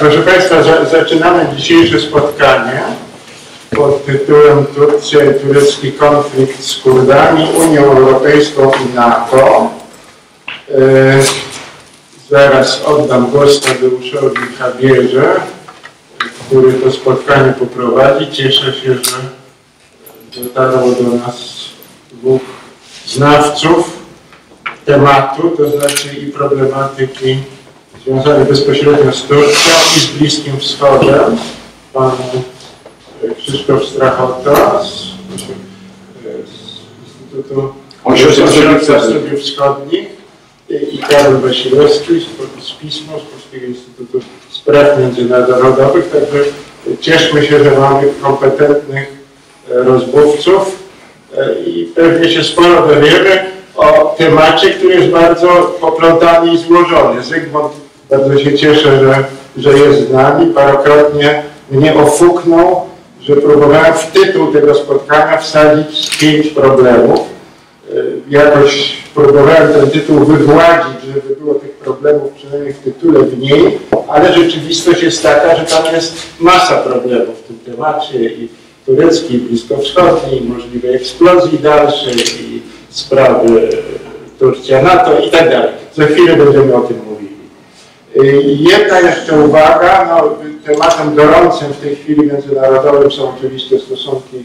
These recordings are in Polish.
proszę Państwa, za, zaczynamy dzisiejsze spotkanie pod tytułem Turcja i turecki konflikt z Kurdami, Unią Europejską i NATO. E, zaraz oddam głos Tadeuszowi Habierze, który to spotkanie poprowadzi. Cieszę się, że dotarło do nas dwóch znawców tematu, to znaczy i problematyki związanej bezpośrednio z Turcją i z Bliskim Wschodem. Pan Krzysztof Strachota z, z Instytutu Studiów Wschodnich i Karol Wasilewski z, z PISMO, z Polskiego Instytutu Spraw Międzynarodowych. Także cieszmy się, że mamy kompetentnych rozmówców i pewnie się sporo dowiemy o temacie, który jest bardzo poplątany i złożony. Zygmunt bardzo się cieszę, że, że jest z nami. Parokrotnie mnie ofuknął, że próbowałem w tytuł tego spotkania wsadzić pięć problemów. Jakoś próbowałem ten tytuł wygładzić, żeby było tych problemów przynajmniej w tytule mniej, ale rzeczywistość jest taka, że tam jest masa problemów w tym temacie i tureckiej, bliskowschodniej, i możliwej eksplozji dalszej i sprawy Turcja, NATO i tak dalej. Za chwilę będziemy o tym mówili. Jedna jeszcze uwaga, no, tematem gorącym w tej chwili międzynarodowym są oczywiście stosunki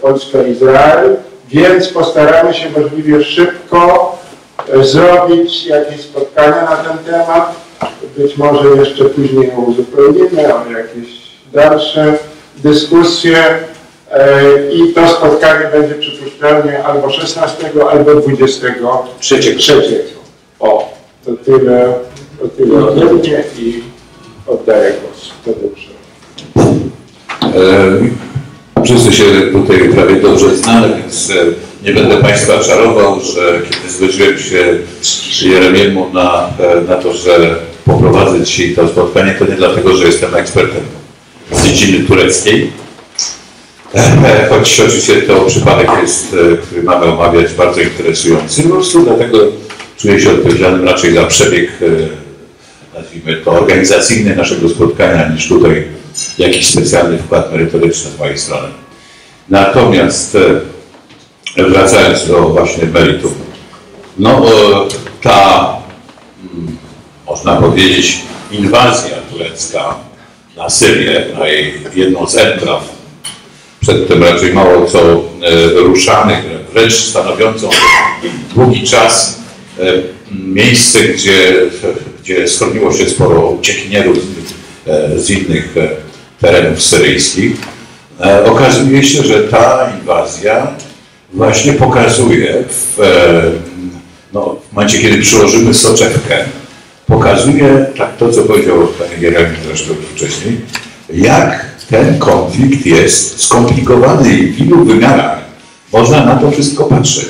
Polska-Izrael, więc postaramy się możliwie szybko zrobić jakieś spotkania na ten temat. Być może jeszcze później uzupełnimy o jakieś dalsze dyskusje i to spotkanie będzie przypuszczalnie albo 16, albo 23. O, to tyle, tyle i oddaję głos. Wszyscy się tutaj prawie dobrze znamy, więc nie będę Państwa czarował, że kiedy zgodziłem się Jeremiemu na, na to, że poprowadzę dzisiaj to spotkanie, to nie dlatego, że jestem ekspertem z dziedziny tureckiej, choć oczywiście to przypadek jest, który mamy omawiać, bardzo interesujący. Po prostu dlatego czuję się odpowiedzialnym raczej za przebieg, nazwijmy to, organizacyjny naszego spotkania, niż tutaj jakiś specjalny wkład merytoryczny z mojej strony. Natomiast wracając do właśnie meritum, no ta, można powiedzieć, inwazja turecka na Syrię, na jej jedną z enklaw, przedtem raczej mało co ruszanych, wręcz stanowiącą długi czas miejsce, gdzie, gdzie schroniło się sporo uciekinierów z innych terenów syryjskich. Okazuje się, że ta inwazja właśnie pokazuje w, no, w momencie, kiedy przyłożymy soczewkę, pokazuje tak to, co powiedział pan Jeremi zresztą wcześniej, jak ten konflikt jest skomplikowany i w ilu wymiarach można na to wszystko patrzeć,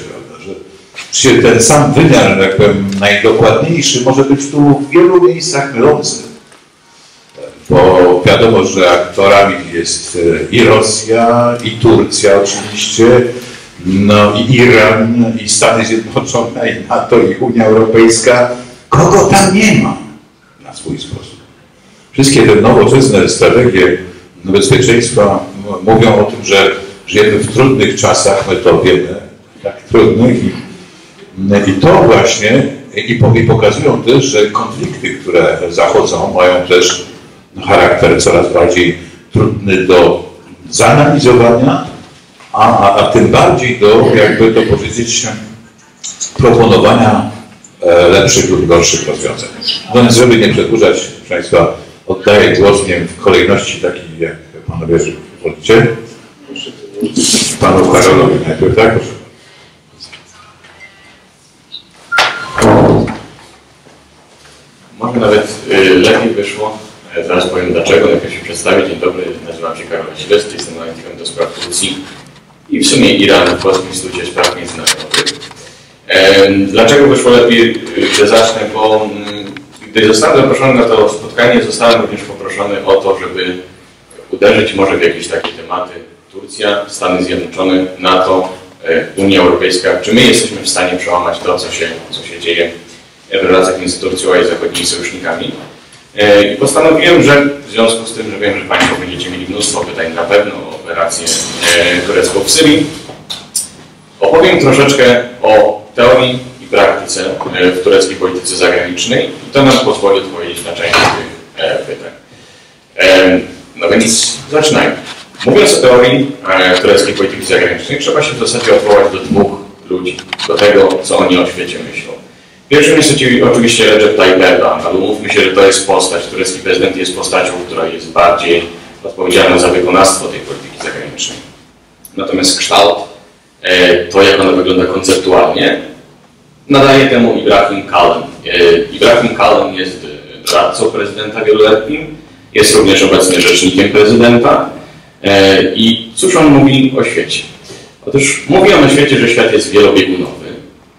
Że ten sam wymiar, jak powiem, najdokładniejszy może być tu w wielu miejscach mylący. Bo wiadomo, że aktorami jest i Rosja, i Turcja oczywiście, no i Iran, i Stany Zjednoczone, i NATO, i Unia Europejska. Kogo tam nie ma na swój sposób. Wszystkie te nowoczesne strategie bezpieczeństwa mówią o tym, że żyjemy w trudnych czasach, my to wiemy, tak trudnych i, i to właśnie i, pokazują też, że konflikty, które zachodzą mają też charakter coraz bardziej trudny do zanalizowania, a, a, a tym bardziej do, jakby to powiedzieć, proponowania e, lepszych lub gorszych rozwiązań. Natomiast, żeby nie przedłużać, proszę Państwa, oddaję głos nie wiem, w kolejności takiej, jak panowie wolicie. Panu Karolowi najpierw, tak? Proszę. Może nawet y, lepiej wyszło. E, Zaraz powiem dlaczego. Najpierw się przedstawię. Dzień dobry, nazywam się Karol Wasilewski, jestem analitykiem do spraw Turcji i w sumie Iranu w Polskim Instytucie Spraw Międzynarodowych. Dlaczego wyszło lepiej, y, że zacznę, bo mm, gdy zostałem zaproszony na to spotkanie, zostałem również poproszony o to, żeby uderzyć może w jakieś takie tematy Turcja, Stany Zjednoczone, NATO, e, Unia Europejska. Czy my jesteśmy w stanie przełamać to, co się, co się dzieje w relacjach między Turcją a jej zachodnimi sojusznikami? E, I postanowiłem, że w związku z tym, że wiem, że Państwo będziecie mieli mnóstwo pytań na pewno o operację e, turecką w Syrii, opowiem troszeczkę o teorii i praktyce e, w tureckiej polityce zagranicznej i to nam pozwoli odpowiedzieć na część tych pytań. No więc zaczynajmy. Mówiąc o teorii tureckiej polityki zagranicznej, trzeba się w zasadzie odwołać do dwóch ludzi, do tego, co oni o świecie myślą. Pierwszym jest oczywiście Recep Tayyip Erdoğan, ale umówmy się, że to jest postać, turecki prezydent jest postacią, która jest bardziej odpowiedzialna za wykonawstwo tej polityki zagranicznej. Natomiast kształt, e, to jak ona wygląda konceptualnie, nadaje temu Ibrahim Kalem. E, Ibrahim Kalem jest e, doradcą prezydenta wieloletnim, jest również obecnie rzecznikiem prezydenta. E, I cóż on mówi o świecie? Otóż mówi on o świecie, że świat jest wielobiegunowy.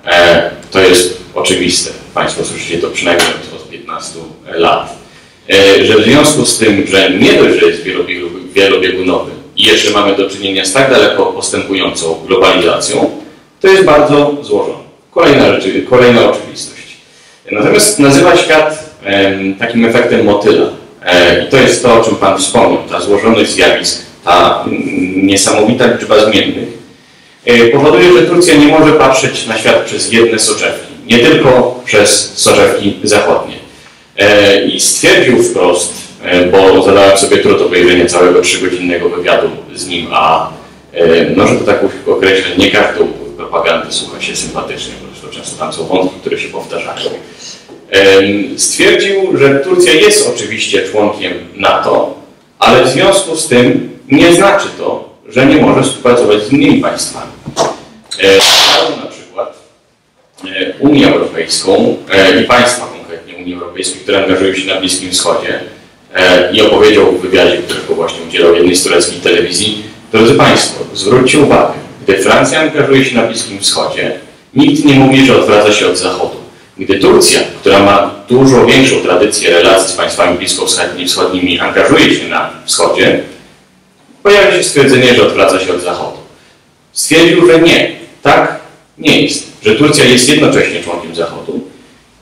E, To jest oczywiste. Państwo słyszycie to przynajmniej od- od 15 lat. E, Że w związku z tym, że nie dość, że jest wielobiegu- wielobiegunowy i jeszcze mamy do czynienia z tak daleko postępującą globalizacją, to jest bardzo złożone. Kolejna, rzecz, kolejna oczywistość. Natomiast nazywa świat takim efektem motyla. E, I to jest to, o czym Pan wspomniał, ta złożoność zjawisk, ta niesamowita liczba zmiennych, e, powoduje, że Turcja nie może patrzeć na świat przez jedne soczewki, nie tylko przez soczewki zachodnie. E, I stwierdził wprost, e, bo zadałem sobie trud obejrzenia całego trzygodzinnego wywiadu z nim, a e, no, że to tak określę, nie każdą propagandę słucha się sympatycznie, bo często tam są wątki, które się powtarzają. Stwierdził, że Turcja jest oczywiście członkiem NATO, ale w związku z tym nie znaczy to, że nie może współpracować z innymi państwami. E, Wskazał na przykład e, Unię Europejską e, i państwa konkretnie Unii Europejskiej, które angażują się na Bliskim Wschodzie e, i opowiedział w wywiadzie, którego właśnie udzielał jednej z tureckich telewizji, drodzy Państwo, zwróćcie uwagę, gdy Francja angażuje się na Bliskim Wschodzie, nikt nie mówi, że odwraca się od Zachodu. Gdy Turcja, która ma dużo większą tradycję relacji z państwami bliskowschodnimi, wschodnimi, angażuje się na wschodzie, pojawia się stwierdzenie, że odwraca się od Zachodu. Stwierdził, że nie, tak nie jest, że Turcja jest jednocześnie członkiem Zachodu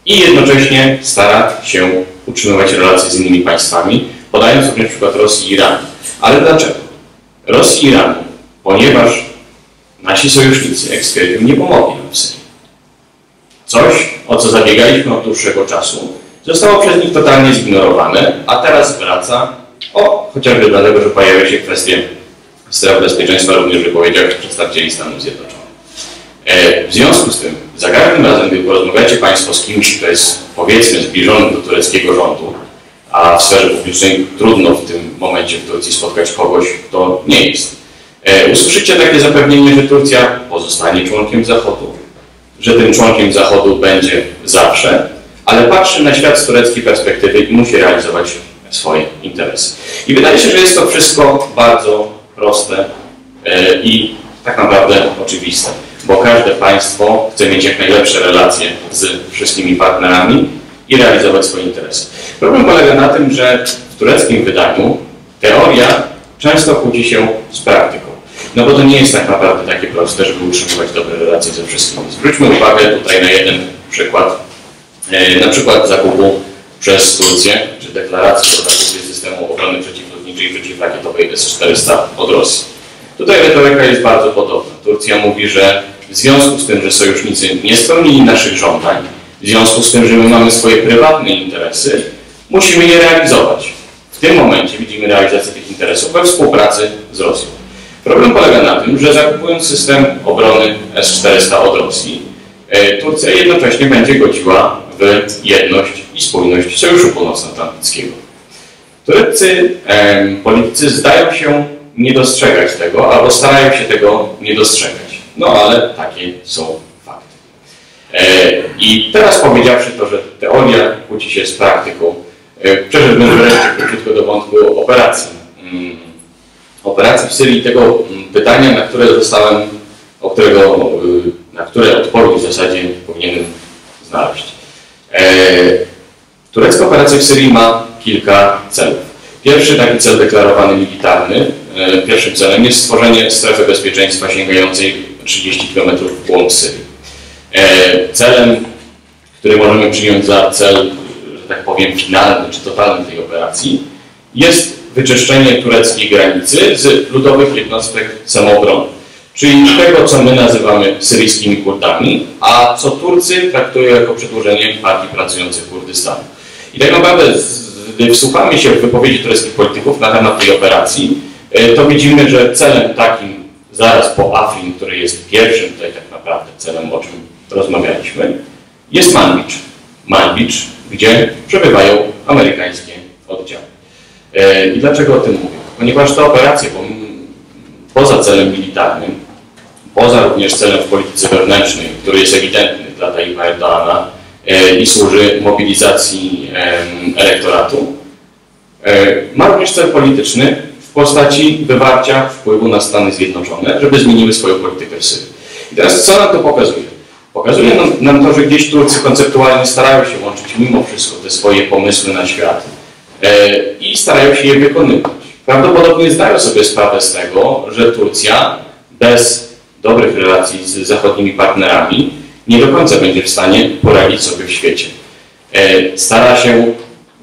i jednocześnie stara się utrzymywać relacje z innymi państwami, podając również przykład Rosji i Iranu. Ale dlaczego? Rosji i Iranu, ponieważ nasi sojusznicy, stwierdził, nie pomogli nam w Syrii. Coś, o co zabiegaliśmy od dłuższego czasu, zostało przez nich totalnie zignorowane, a teraz wraca, o, chociażby dlatego, że pojawia się kwestia stref bezpieczeństwa również wypowiedziach przedstawicieli Stanów Zjednoczonych. E, W związku z tym, za każdym razem, gdy porozmawiacie Państwo z kimś, kto jest powiedzmy zbliżony do tureckiego rządu, a w sferze publicznej trudno w tym momencie w Turcji spotkać kogoś, kto nie jest, e, usłyszycie takie zapewnienie, że Turcja pozostanie członkiem Zachodu, że tym członkiem Zachodu będzie zawsze, ale patrzy na świat z tureckiej perspektywy i musi realizować swoje interesy. I wydaje się, że jest to wszystko bardzo proste e, i tak naprawdę oczywiste, bo każde państwo chce mieć jak najlepsze relacje z wszystkimi partnerami i realizować swoje interesy. Problem polega na tym, że w tureckim wydaniu teoria często kłóci się z praktyką. No bo to nie jest tak naprawdę takie proste, żeby utrzymywać dobre relacje ze wszystkimi. Zwróćmy uwagę tutaj na jeden przykład, e, na przykład zakupu przez Turcję, czy deklaracji o zakupie systemu obrony przeciwlotniczej i przeciwrakietowej S-400 od Rosji. Tutaj retoryka jest bardzo podobna. Turcja mówi, że w związku z tym, że sojusznicy nie spełnili naszych żądań, w związku z tym, że my mamy swoje prywatne interesy, musimy je realizować. W tym momencie widzimy realizację tych interesów we współpracy z Rosją. Problem polega na tym, że zakupując system obrony S-400 od Rosji, e, Turcja jednocześnie będzie godziła w jedność i spójność Sojuszu Północnoatlantyckiego. Tureccy em, politycy zdają się nie dostrzegać tego, albo starają się tego nie dostrzegać. No ale takie są fakty. E, I teraz powiedziawszy to, że teoria kłóci się z praktyką, e, przeszedłbym wreszcie króciutko do wątku operacji. Mm, Operacji w Syrii, tego mm, pytania, na które zostałem, o którego, y, na które odpowiedź w zasadzie powinienem znaleźć. E, Turecka operacja w Syrii ma kilka celów. Pierwszy taki cel deklarowany militarny, e, pierwszym celem jest stworzenie strefy bezpieczeństwa sięgającej 30 km w głąb Syrii. E, Celem, który możemy przyjąć za cel, że tak powiem, finalny czy totalny tej operacji jest wyczyszczenie tureckiej granicy z ludowych jednostek samoobrony. Czyli tego, co my nazywamy syryjskimi Kurdami, a co Turcy traktują jako przedłożenie partii pracujących Kurdystanu. I tak naprawdę, gdy wsłuchamy się w wypowiedzi tureckich polityków na temat tej operacji, e, to widzimy, że celem takim, zaraz po Afrin, który jest pierwszym tutaj tak naprawdę celem, o czym rozmawialiśmy, jest Manbicz. Manbicz, gdzie przebywają amerykańskie oddziały. E, I dlaczego o tym mówię? Ponieważ te operacje, poza celem militarnym, poza również celem w polityce wewnętrznej, który jest ewidentny dla Tayyipa Erdoana e, i służy mobilizacji elektoratu, e, ma również cel polityczny postaci wywarcia wpływu na Stany Zjednoczone, żeby zmieniły swoją politykę w Syrii. I teraz co nam to pokazuje? Pokazuje nam, nam to, że gdzieś Turcy konceptualnie starają się łączyć mimo wszystko te swoje pomysły na świat e, i starają się je wykonywać. Prawdopodobnie zdają sobie sprawę z tego, że Turcja bez dobrych relacji z zachodnimi partnerami nie do końca będzie w stanie poradzić sobie w świecie. E, stara się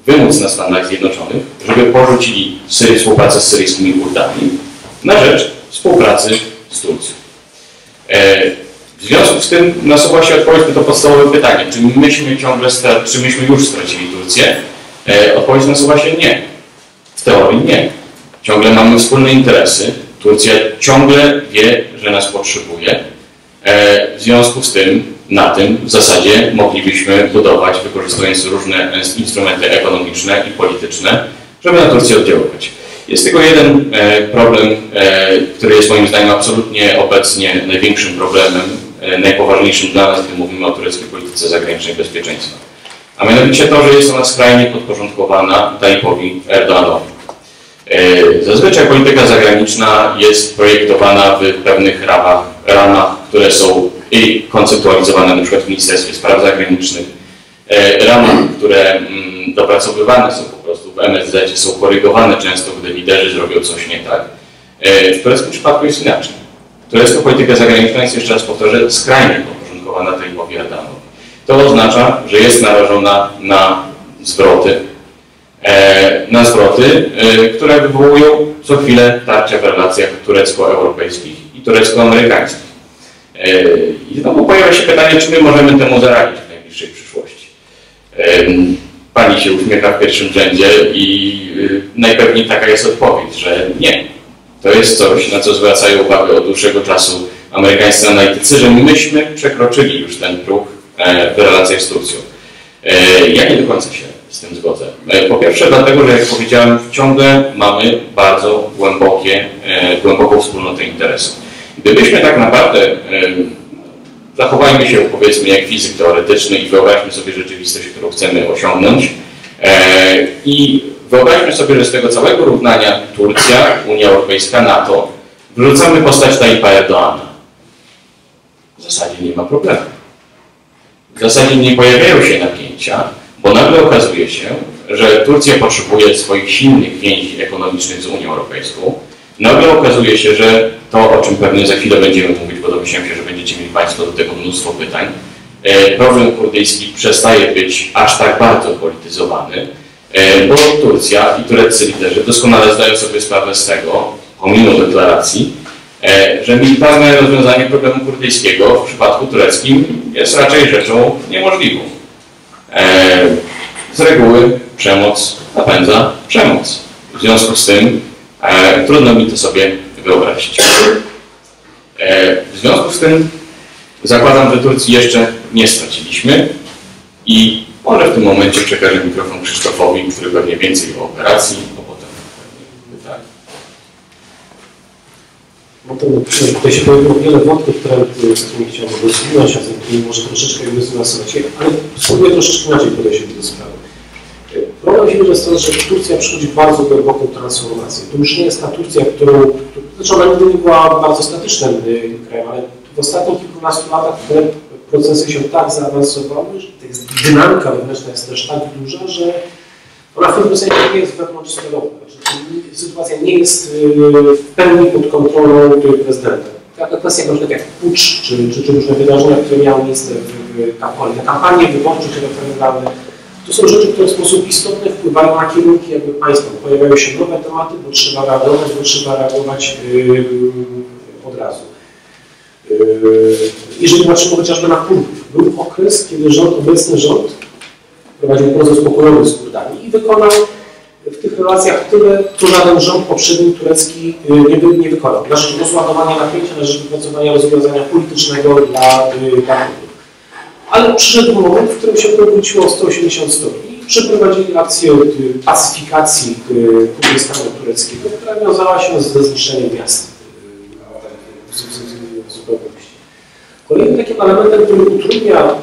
wymóc na Stanach Zjednoczonych, żeby porzucili współpracę z syryjskimi Kurdami na rzecz współpracy z Turcją. E, w związku z tym nasuwa się odpowiedź na to podstawowe pytanie, czy myśmy ciągle, czy myśmy już stracili Turcję? E, odpowiedź nasuwa się nie. W teorii nie. Ciągle mamy wspólne interesy, Turcja ciągle wie, że nas potrzebuje. E, w związku z tym, na tym w zasadzie moglibyśmy budować, wykorzystując różne instrumenty ekonomiczne i polityczne, żeby na Turcję oddziaływać. Jest tylko jeden e, problem, e, który jest moim zdaniem absolutnie obecnie największym problemem, najpoważniejszym dla nas, gdy mówimy o tureckiej polityce zagranicznej bezpieczeństwa. A mianowicie to, że jest ona skrajnie podporządkowana Tayyipowi Erdoganowi. E, zazwyczaj polityka zagraniczna jest projektowana w pewnych ramach, ramach które są i konceptualizowane na przykład w Ministerstwie Spraw Zagranicznych, e, ramach, które mm, dopracowywane są po prostu w MSZ, są korygowane często, gdy liderzy zrobią coś nie tak. E, w tureckim przypadku jest inaczej. Turecka polityka zagraniczna jest, jeszcze raz powtórzę, skrajnie podporządkowana tej powiadanowi. To oznacza, że jest narażona na zwroty, E, na zwroty, które wywołują co chwilę tarcia w relacjach turecko-europejskich i turecko-amerykańskich. E, I znowu pojawia się pytanie, czy my możemy temu zaradzić w najbliższej przyszłości. Pani się uśmiecha w pierwszym rzędzie i najpewniej taka jest odpowiedź, że nie. To jest coś, na co zwracają uwagę od dłuższego czasu amerykańscy analitycy, że myśmy przekroczyli już ten próg w relacjach z Turcją. Ja nie do końca się z tym zgodzę. E, po pierwsze dlatego, że jak powiedziałem, ciągle mamy bardzo głębokie, e, głęboką wspólnotę interesów. Gdybyśmy tak naprawdę e, zachowajmy się powiedzmy jak fizyk teoretyczny i wyobraźmy sobie rzeczywistość, którą chcemy osiągnąć i wyobraźmy sobie, że z tego całego równania Turcja, Unia Europejska, NATO wrzucamy postać Tayyipa Erdoana. W zasadzie nie ma problemu. W zasadzie nie pojawiają się napięcia, bo nagle okazuje się, że Turcja potrzebuje swoich silnych więzi ekonomicznych z Unią Europejską. Nagle okazuje się, że to, o czym pewnie za chwilę będziemy mówić, bo domyślam się, że będziecie mieli Państwo do tego mnóstwo pytań, e, problem kurdyjski przestaje być aż tak bardzo polityzowany, e, bo Turcja i tureccy liderzy doskonale zdają sobie sprawę z tego, pomimo deklaracji, e, że militarne rozwiązanie problemu kurdyjskiego w przypadku tureckim jest raczej rzeczą niemożliwą. Z reguły przemoc napędza przemoc. W związku z tym e, trudno mi to sobie wyobrazić. E, w związku z tym zakładam, że Turcji jeszcze nie straciliśmy i może w tym momencie przekażę mikrofon Krzysztofowi, który pewnie więcej o operacji, a potem pytanie. No to tutaj się pojawiło wiele wątków, które, z którymi chciałbym rozwinąć, a z którymi może troszeczkę wysunąć, ale spróbuję troszeczkę inaczej podejść do sprawy. Problem się jest to, że Turcja przechodzi bardzo głęboką transformację. To już nie jest ta Turcja, którą, znaczy ona nigdy nie była bardzo statycznym y, krajem, ale w ostatnich kilkunastu latach te procesy się tak zaawansowały, że dynamika wewnętrzna jest też tak duża, że ona w pewnym sensie nie jest wewnątrzsterowa. Znaczy, sytuacja nie jest y, w pełni pod kontrolą prezydenta. Taka kwestia przykład jak pucz, czy, czy, czy różne wydarzenia, które miały miejsce w, w kampanii, kampanii wyborcze czy referendalne, to są rzeczy, które w sposób istotny wpływają na kierunki jakby państwa. Pojawiają się nowe tematy, bo trzeba reagować, bo trzeba reagować yy, od razu. Yy, jeżeli patrzymy chociażby na Kurdów, był okres, kiedy rząd, obecny rząd prowadził proces pokojowy z Kurdami i wykonał w tych relacjach tyle, co żaden rząd poprzedni turecki yy, nie, nie wykonał. Na rzecz rozładowania napięcia, na rzecz wypracowania rozwiązania politycznego dla, yy, dla Kurdów. Ale przyszedł moment, w którym się to obróciło o 180 stopni przeprowadzili akcję yy, pacyfikacji yy, Kurdystanu tureckiego, która wiązała się ze zniszczeniem miast w, w zupełności. Kolejnym takim elementem, który utrudnia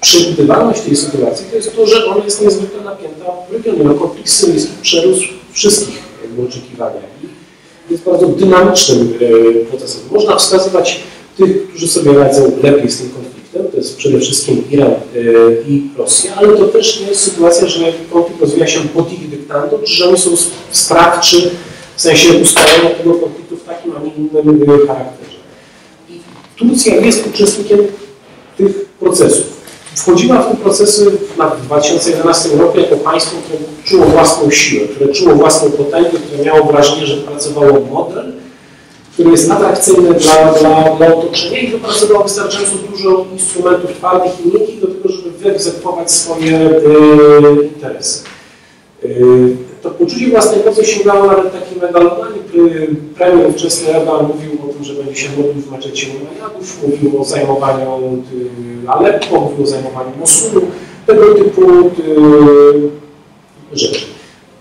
przewidywalność tej sytuacji, to jest to, że ona jest niezwykle napięta w regionie. No, konflikt syryjski przerósł wszystkich jakby, oczekiwania i jest bardzo dynamicznym e, procesem. Można wskazywać tych, którzy sobie radzą lepiej z tym konfliktem, to jest przede wszystkim Iran e, i Rosja, ale to też nie jest sytuacja, że konflikt rozwija się pod ich dyktando, czy że oni są sprawczy w sensie ustalenia tego konfliktu w takim, a nie innym e, charakterze. I Turcja jest uczestnikiem tych procesów. Wchodziła w te procesy w 2011 roku jako państwo, które czuło własną siłę, które czuło własną potęgę, które miało wrażenie, że wypracowało model, który jest atrakcyjny dla, dla, dla otoczenia i wypracowało wystarczająco dużo instrumentów twardych i miękkich do tego, żeby wyegzekwować swoje y, interesy. Y, to poczucie własnej mocy sięgało nawet takiej megalomanii. Premier wczesny Erdogan mówił o tym, że będzie się modlił w meczecie Umayyadów, mówił o zajmowaniu y, Aleppo, mówił o zajmowaniu Mosulu, tego typu rzeczy.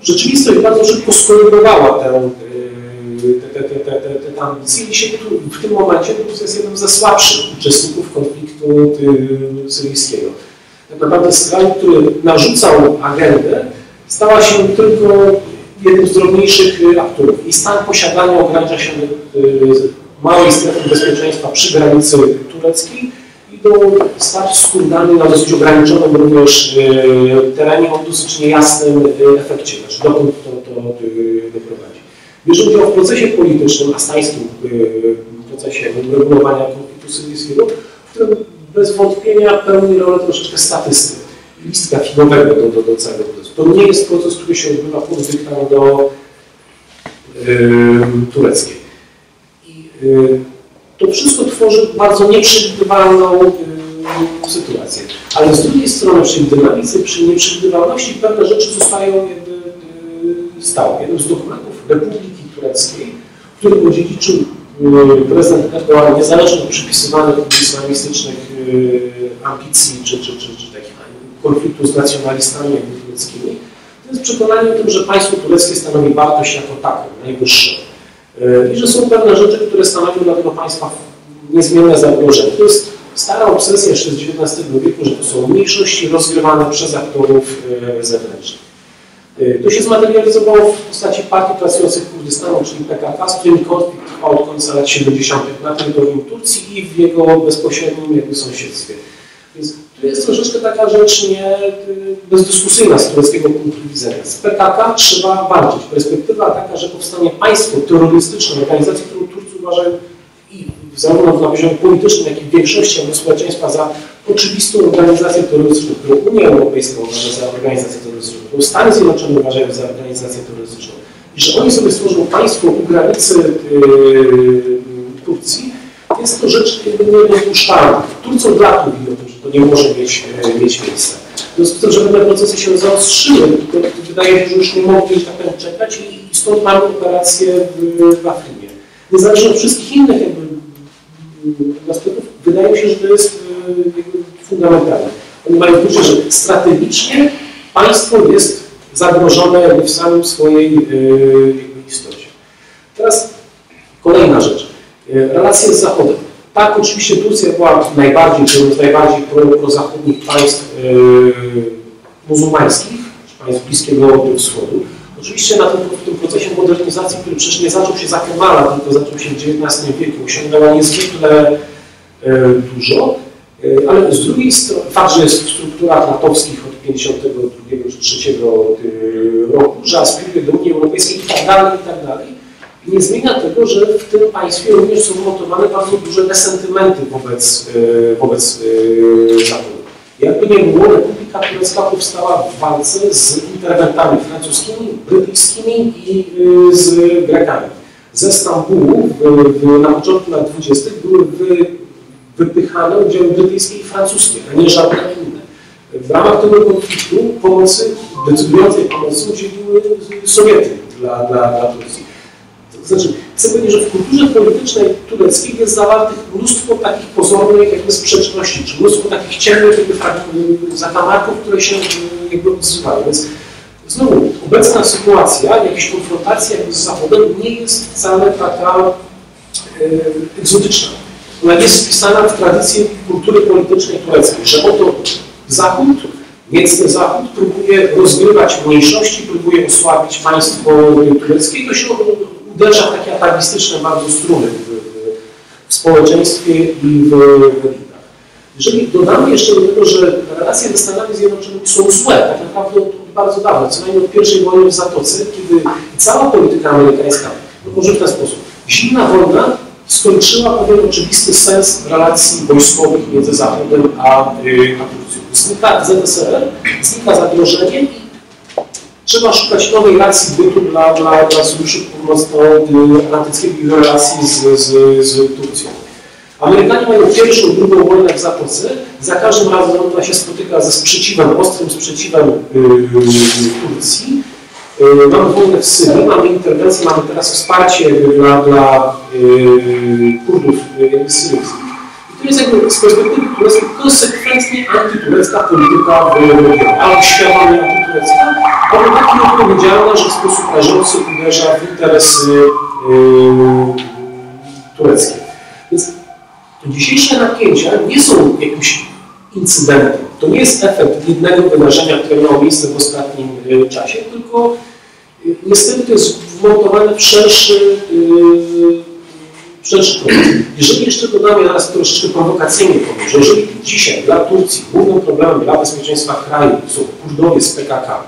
Rzeczywistość bardzo szybko skorygowała tę, ambicje i się tu, w tym momencie Turcja jest jednym ze słabszych uczestników konfliktu syryjskiego. Tak naprawdę z kraju, który narzucał agendę, stała się tylko jednym z drobniejszych aktorów. I stan posiadania ogranicza się do małej strefy bezpieczeństwa przy granicy tureckiej i do starć Kurdami na dosyć ograniczonym również terenie o dosyć niejasnym efekcie, znaczy dokąd to, to doprowadzi. Bierze udział w procesie politycznym, astańskim procesie regulowania konfliktu syryjskiego, w którym bez wątpienia pełni rolę troszeczkę statysty listka figowego do, do, do całego. To nie jest proces, który się odbywa pod dyktando yy, tureckiej. I yy, to wszystko tworzy bardzo nieprzewidywalną yy, sytuację. Ale z drugiej strony przy dynamice, przy nieprzewidywalności pewne rzeczy zostają jakby yy, stałe. Jednym z dokumentów Republiki Tureckiej, w którym odziedziczył yy, prezydent Erdogan, niezależnie od przypisywanych islamistycznych yy, ambicji czy, czy, czy, czy takich konfliktu z nacjonalistami tureckimi, to jest przekonanie o tym, że państwo tureckie stanowi wartość jako taką, najwyższą. I że są pewne rzeczy, które stanowią dla tego państwa niezmienne zagrożenie. To jest stara obsesja jeszcze z XIX wieku, że to są mniejszości rozgrywane przez aktorów zewnętrznych. To się zmaterializowało w postaci partii pracujących Kurdystanu, czyli PKK, z którym konflikt trwał od końca lat 70. na terytorium Turcji i w jego bezpośrednim jakby sąsiedztwie. Więc tu jest troszeczkę taka rzecz nie bezdyskusyjna z tureckiego punktu widzenia. Z PKK trzeba walczyć. Perspektywa taka, że powstanie państwo terrorystyczne, organizacji, którą Turcy uważają i zarówno na poziomie politycznym, jak i w większości społeczeństwa za oczywistą organizację terrorystyczną, którą Unia Europejska uważa za organizację terrorystyczną, którą Stany Zjednoczone uważają za organizację terrorystyczną i że oni sobie stworzą państwo u granicy yy, Turcji, jest to rzecz niedopuszczalna. Turcy od lat mówili o tym, że to nie może mieć, mieć miejsca. W związku z tym, że pewne procesy się zaostrzyły, to wydaje się, że już nie mogli tak czekać i stąd mamy operację w, w Afrynie. Niezależnie od wszystkich innych jakby, aspektów, wydaje się, że to jest fundamentalne. Oni mają poczucie, że strategicznie państwo jest zagrożone w samym swojej jakby, istocie. Teraz kolejna rzecz. Relacje z Zachodem. Tak, oczywiście Turcja była najbardziej, jednym z najbardziej prozachodnich państw yy, muzułmańskich, czy państw Bliskiego Wschodu. Oczywiście na tym, w tym procesie modernizacji, który przecież nie zaczął się za Kemala, tylko zaczął się w XIX wieku, osiągnęła niezwykle dużo, ale z drugiej strony, fakt, że jest w strukturach natowskich od 52 czy 3 roku, że aspiruje do Unii Europejskiej i tak dalej, i tak dalej, nie zmienia tego, że w tym państwie również są montowane bardzo duże resentymenty wobec, wobec Zachodu. Jakby nie było, Republika Turecka powstała w walce z interwentami francuskimi, brytyjskimi i z Grekami. Ze Stambułu w, w, na początku lat 20. były wy, wypychane oddziały brytyjskie i francuskie, a nie żadne inne. W ramach tego konfliktu pomocy, decydującej pomocy udzieliły Sowiety dla, dla, dla Turcji. To znaczy, chcę powiedzieć, że w kulturze politycznej tureckiej jest zawartych mnóstwo takich pozornych jakby sprzeczności, czy mnóstwo takich ciemnych zakamarków, które się jakby odzywają. Więc znowu, obecna sytuacja, jakaś konfrontacja jakby z Zachodem nie jest wcale taka y, egzotyczna. Ona jest wpisana w tradycję kultury politycznej tureckiej, że oto Zachód, niecny Zachód próbuje rozgrywać mniejszości, próbuje osłabić państwo tureckie i to się uderza w takie atawistyczne bardzo struny w społeczeństwie i w elitach. Jeżeli dodamy jeszcze do tego, że relacje ze Stanami Zjednoczonymi są złe, tak naprawdę od, od bardzo dawno, co najmniej od pierwszej wojny w Zatoce, kiedy cała polityka amerykańska, no może w ten sposób, zimna wojna skończyła pewien oczywisty sens relacji wojskowych między Zachodem a, y, Turcją. Znika ZSRR, znika zagrożenie i trzeba szukać nowej racji bytu dla, dla, dla Sojuszu Północnoatlantyckiego i relacji z, z, z Turcją. Amerykanie mają pierwszą, drugą wojnę w Zatoce. Za każdym razem ona się spotyka ze sprzeciwem, ostrym sprzeciwem yy, Turcji. Yy, mamy wojnę w Syrii, mamy interwencję, mamy teraz wsparcie dla, dla yy, Kurdów yy, syryjskich. I to jest jakby z perspektywy tureckiej konsekwentnie antyturecka polityka w regionie, albo świadomie antyturecka, ale tak nieodpowiedzialna, że w sposób rażący uderza w interesy tureckie. Więc dzisiejsze napięcia nie są jakimś incydentem. To nie jest efekt jednego wydarzenia, które miało miejsce w ostatnim y, czasie, tylko y, niestety to jest wmontowane w szerszy, y, w szerszy problem. Jeżeli jeszcze dodamy teraz troszeczkę prowokacyjnie powiem, że jeżeli dzisiaj dla Turcji głównym problemem dla bezpieczeństwa kraju są Kurdowie z PKK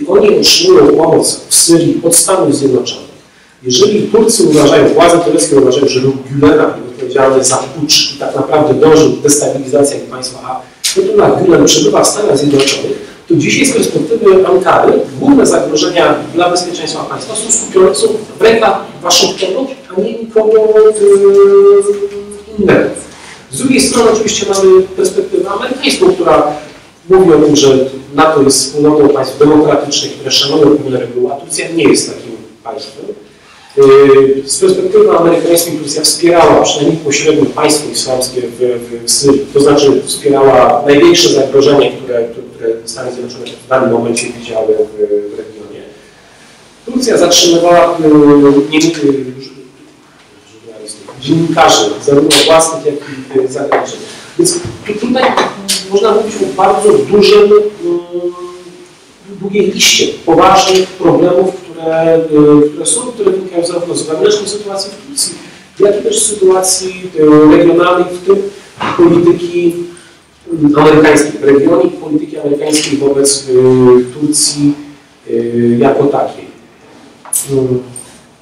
i oni otrzymują pomoc w Syrii od Stanów Zjednoczonych, jeżeli Turcy uważają, władze tureckie uważają, że Gülena był odpowiedzialny za pucz i tak naprawdę dążył do destabilizacji państwa A, no to na Gülen przebywa w Stanach Zjednoczonych, to dzisiaj z perspektywy Ankary główne zagrożenia dla bezpieczeństwa państwa są skupione są w rękach Waszyngtonu, a nie nikogo yy, innego. Z drugiej strony oczywiście mamy perspektywę amerykańską, która mówi o tym, że NATO jest wspólnotą państw demokratycznych, które szanują pewne reguły, a Turcja nie jest takim państwem. Z perspektywy amerykańskiej Turcja wspierała przynajmniej pośrednio państwo islamskie w, w, Syrii, to znaczy wspierała największe zagrożenie, które Stany Zjednoczone w danym momencie widziały w, regionie. Turcja zatrzymywała nie, dziennikarzy, zarówno własnych, jak i zagranicznych. Więc tutaj można mówić o bardzo dużym, długiej liście poważnych problemów, które, które są, które wynikają zarówno z wewnętrznej sytuacji w Turcji, jak i też sytuacji regionalnej, w tym polityki regionie i polityki amerykańskiej wobec Turcji jako takiej.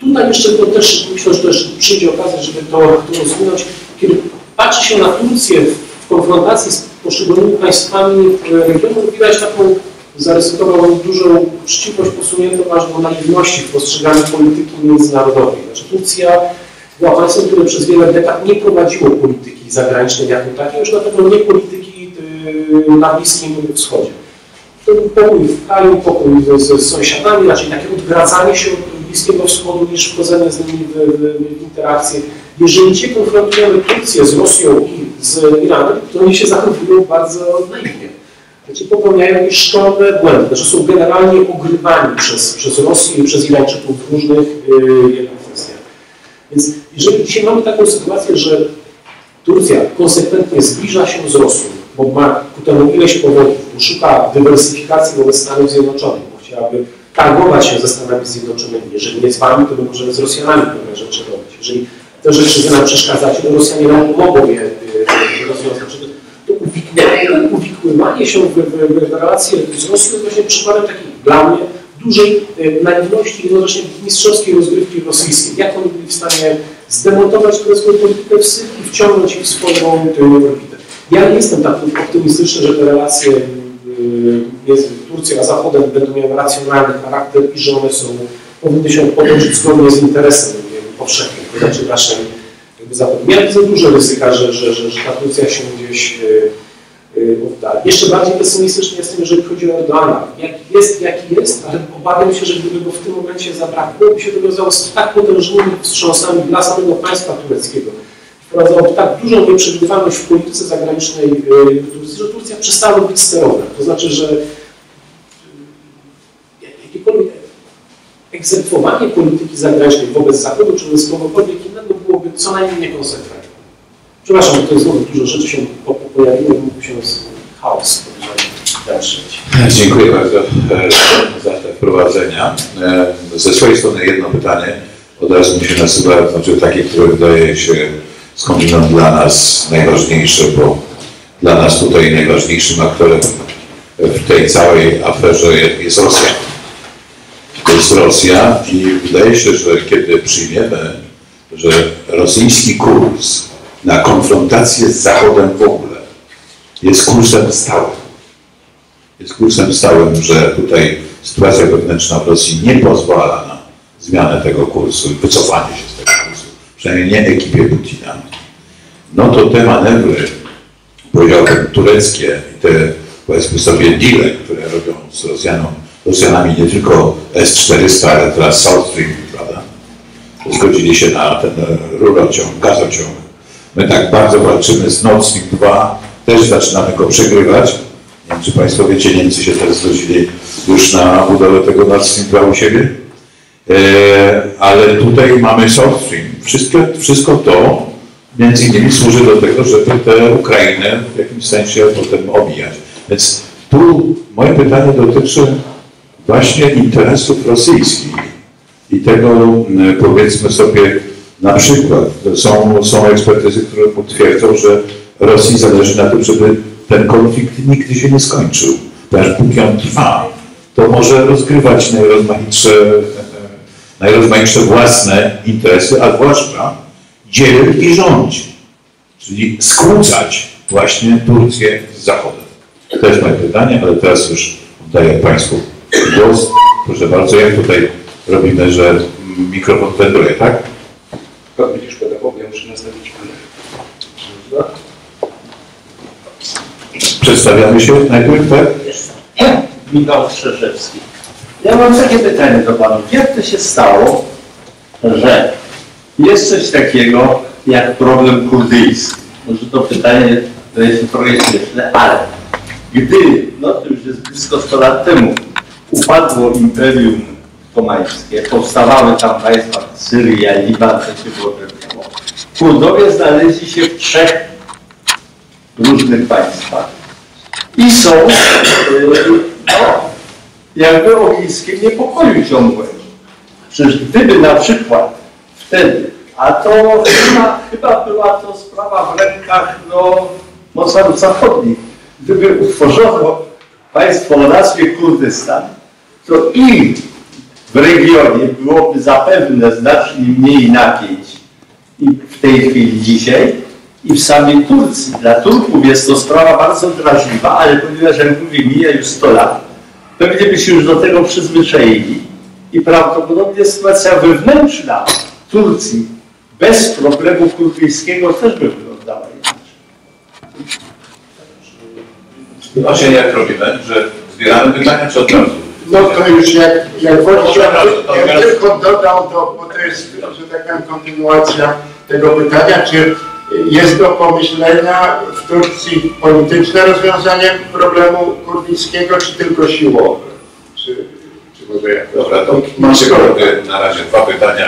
Tutaj jeszcze to też, myślę, że też przyjdzie okazja, żeby to, to rozwinąć, kiedy patrzy się na Turcję w konfrontacji z poszczególnymi państwami regionu, widać taką zarysował dużą uczciwość posuniętą aż do naiwności w postrzeganiu polityki międzynarodowej. Znaczy Turcja była państwem, które przez wiele dekad nie prowadziło polityki zagranicznej jako takiej, już na pewno nie polityki na Bliskim Wschodzie. To był pokój w kraju, pokój z, z sąsiadami, raczej takie odgradzanie się od Bliskiego Wschodu niż wchodzenie z nimi w, w, w interakcje. Jeżeli cię konfrontujemy Turcję z Rosją i z Iranem, to oni się zachowują bardzo naiwnie. Znaczy popełniają jakieś szkolne błędy, znaczy są generalnie ogrywani przez, przez Rosję i przez Irańczyków w różnych yy, kwestiach. Więc jeżeli dzisiaj mamy taką sytuację, że Turcja konsekwentnie zbliża się z Rosją, bo ma ku temu ileś powodów, bo szuka dywersyfikacji wobec Stanów Zjednoczonych, bo chciałaby targować się ze Stanami Zjednoczonymi. Jeżeli nie z Wami, to my możemy z Rosjanami pewne rzeczy robić. Jeżeli te rzeczy wy nam przeszkadzacie, to Rosjanie nam pomogą je yy, rozwiązać. To uwikływanie się w, w, w relacje z Rosją jest właśnie przykładem takiej dla mnie dużej naiwności i jednocześnie mistrzowskiej rozgrywki rosyjskiej. Jak oni byli w stanie zdemontować turecką politykę w Syrii i wciągnąć ich w swoją orbitę. Ja nie jestem tak optymistyczny, że te relacje y, między Turcją a Zachodem będą miały racjonalny charakter i że one są, powinny się potoczyć zgodnie z interesem powszechnym, to znaczy naszym Zachodem. Ja widzę duże ryzyka, że, że, że, że ta Turcja się gdzieś y, y, oddali. Jeszcze bardziej pesymistycznie jestem, jeżeli chodzi o Erdoana. Jak jest, jaki jest, ale obawiam się, że gdyby go w tym momencie zabrakło, by się to wiązało z tak potężnymi wstrząsami dla samego państwa tureckiego. Wprowadzało tak dużą nieprzewidywalność w polityce zagranicznej y, Turcji, że Turcja przestała być sterowna. To znaczy, że y, jakiekolwiek egzekwowanie polityki zagranicznej wobec Zachodu czy wobec kogokolwiek innego byłoby co najmniej niekonsekwentne. Przepraszam, to jest znowu dużo rzeczy się po- po- pojawiło, mógł się chaos wydarzyć. Dziękuję bardzo e, za te wprowadzenia. E, Ze swojej strony jedno pytanie od razu mi się nasuwa, znaczy takie, które wydaje się skądinąd dla nas najważniejsze, bo dla nas tutaj najważniejszym aktorem w tej całej aferze jest Rosja. To jest Rosja i wydaje się, że kiedy przyjmiemy, że rosyjski kurs na konfrontację z Zachodem w ogóle jest kursem stałym, jest kursem stałym, że tutaj sytuacja wewnętrzna w Rosji nie pozwala na zmianę tego kursu i wycofanie się z tego przynajmniej nie ekipie Putina, no to te manewry, powiedziałbym, tureckie i te, powiedzmy sobie, deale, które robią z Rosjaną, Rosjanami nie tylko S-400, ale teraz South Stream, prawda? Zgodzili się na ten rurociąg, gazociąg. My tak bardzo walczymy z Nord Stream 2, też zaczynamy go przegrywać. Nie wiem, czy Państwo wiecie, Niemcy się teraz zgodzili już na budowę tego Nord Stream 2 u siebie. E, ale tutaj mamy South Stream. Wszystko, wszystko to między innymi służy do tego, żeby tę Ukrainę w jakimś sensie potem omijać. Więc tu moje pytanie dotyczy właśnie interesów rosyjskich i tego powiedzmy sobie na przykład są, są ekspertyzy, które potwierdzą, że Rosji zależy na tym, żeby ten konflikt nigdy się nie skończył. Ponieważ póki on trwa, to może rozgrywać najrozmaitsze, najrozmaitsze własne interesy, a zwłaszcza dzielić i rządzić. Czyli skłócać właśnie Turcję z Zachodem. To jest moje pytanie, ale teraz już oddaję Państwu głos. Proszę bardzo, jak tutaj robimy, że mikrofon wędruje, tak? Widzisz pedagoga, muszę nastawić kamerę. Przedstawiamy się najpierw, tak? Michał Strzeszewski. Ja mam takie pytanie do Panów. Jak to się stało, że jest coś takiego jak problem kurdyjski? Może to pytanie to jest trochę śmieszne, ale gdy, no to już jest blisko 100 lat temu, upadło Imperium Otomańskie, powstawały tam państwa Syria, Liban, to się było wiadomo. Kurdowie znaleźli się w trzech różnych państwach i są yy, no, jakby ogniskiem niepokoju ciągłego. Przecież gdyby na przykład wtedy, a to chyba, chyba była to sprawa w rękach no, mocarów zachodnich, gdyby utworzono państwo o nazwie Kurdystan, to i w regionie byłoby zapewne znacznie mniej napięć i w tej chwili dzisiaj i w samej Turcji. Dla Turków jest to sprawa bardzo drażliwa, ale ponieważ jak mówię, mija już 100 lat, pewnie by się już do tego przyzwyczaili i prawdopodobnie sytuacja wewnętrzna Turcji bez problemu kurdyjskiego też by wyglądała inaczej. Właśnie jak robimy, że zbieramy pytania czy od razu? No to już jak, jak to ja tylko dodał, to, bo to jest, że tak powiem, kontynuacja tego pytania, czy jest do pomyślenia w Turcji polityczne rozwiązanie problemu kurdyjskiego, czy tylko siłowe? Czy, czy może jakoś... Dobra, to mam tylko e, na razie dwa pytania